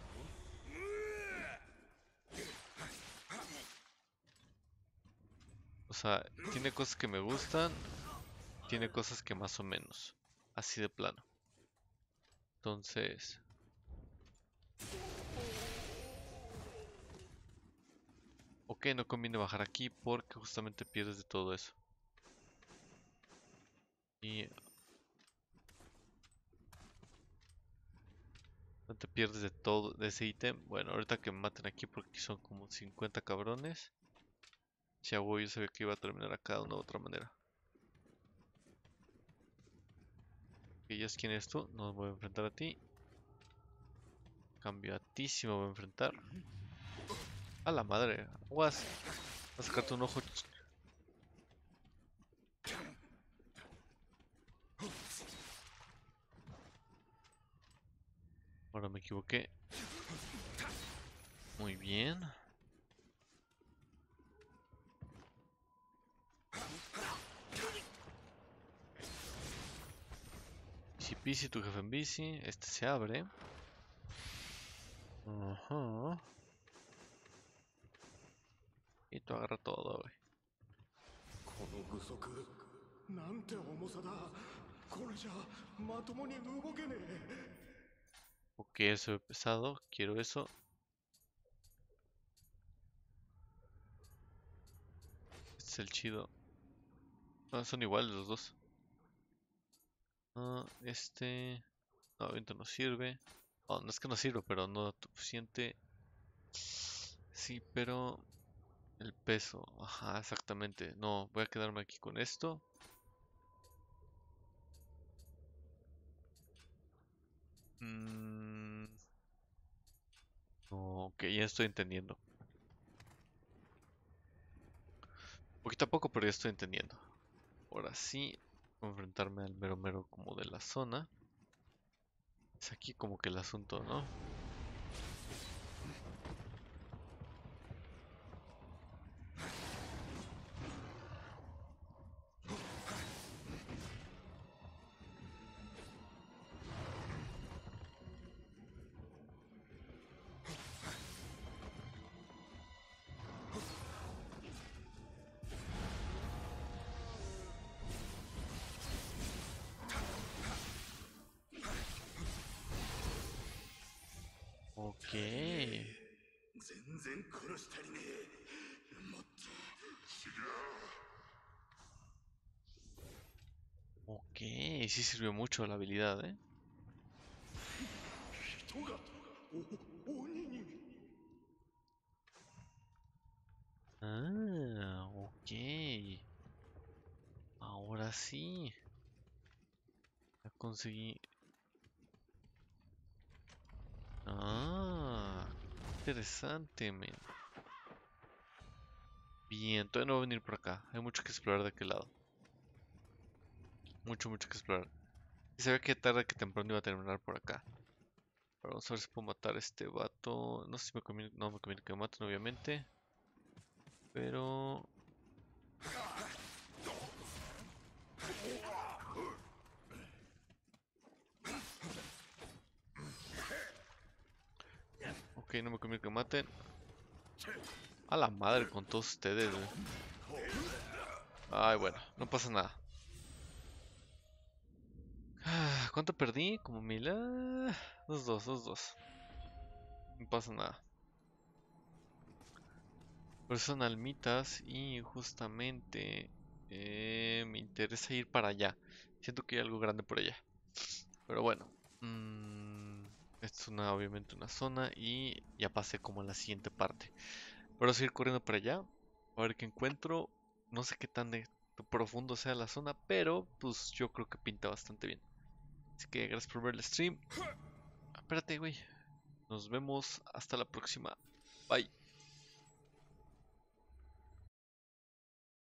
O sea, tiene cosas que me gustan. Tiene cosas que más o menos. Así de plano. Entonces... Ok, no conviene bajar aquí porque justamente pierdes de todo eso. Y... No te pierdes de todo, de ese ítem. Bueno, ahorita que me maten aquí porque son como 50 cabrones. Si hago yo sabía que iba a terminar acá de una u otra manera. Ok, ya quién eres tú, no me voy a enfrentar a ti. Cambio a voy a enfrentar. A la madre, aguas. Vas a sacarte un ojo. Ahora me equivoqué. Muy bien. bici, tu jefe en bici. Este se abre. Ajá. Y tú agarra todo, güey. Ok, eso es pesado. Quiero eso. Este es el chido. No, son iguales los dos. Ah, este... No, no sirve. Oh, no es que no sirve, pero no suficiente. Sí, pero... El peso. Ajá, exactamente. No, voy a quedarme aquí con esto. Mm. Ok, ya estoy entendiendo. Poquito a poco, pero ya estoy entendiendo. Ahora sí, enfrentarme al mero mero como de la zona. Es aquí como que el asunto, ¿no? sí sirvió mucho la habilidad, ¿eh? Ah, ok. Ahora sí. Ya conseguí. Ah, interesante, men. Bien, todavía no va a venir por acá. Hay mucho que explorar de aquel lado. Mucho, mucho que explorar. Y se ve que tarde que temprano iba a terminar por acá. Pero vamos a ver si puedo matar a este vato. No sé si me conviene, no me conviene que me maten, obviamente. Pero... Ok, no me conviene que me maten. A la madre con todos ustedes. Ay, bueno, no pasa nada. ¿Cuánto perdí? Como mil. Ah, dos, dos, dos, dos. No pasa nada. Pero son almitas y justamente eh, me interesa ir para allá. Siento que hay algo grande por allá. Pero bueno. mm, esta es una, obviamente una zona y ya pasé como a la siguiente parte. A seguir corriendo para allá. A ver qué encuentro. No sé qué tan de- profundo sea la zona, pero pues yo creo que pinta bastante bien. Así que gracias por ver el stream. Espérate, güey. Nos vemos hasta la próxima. Bye.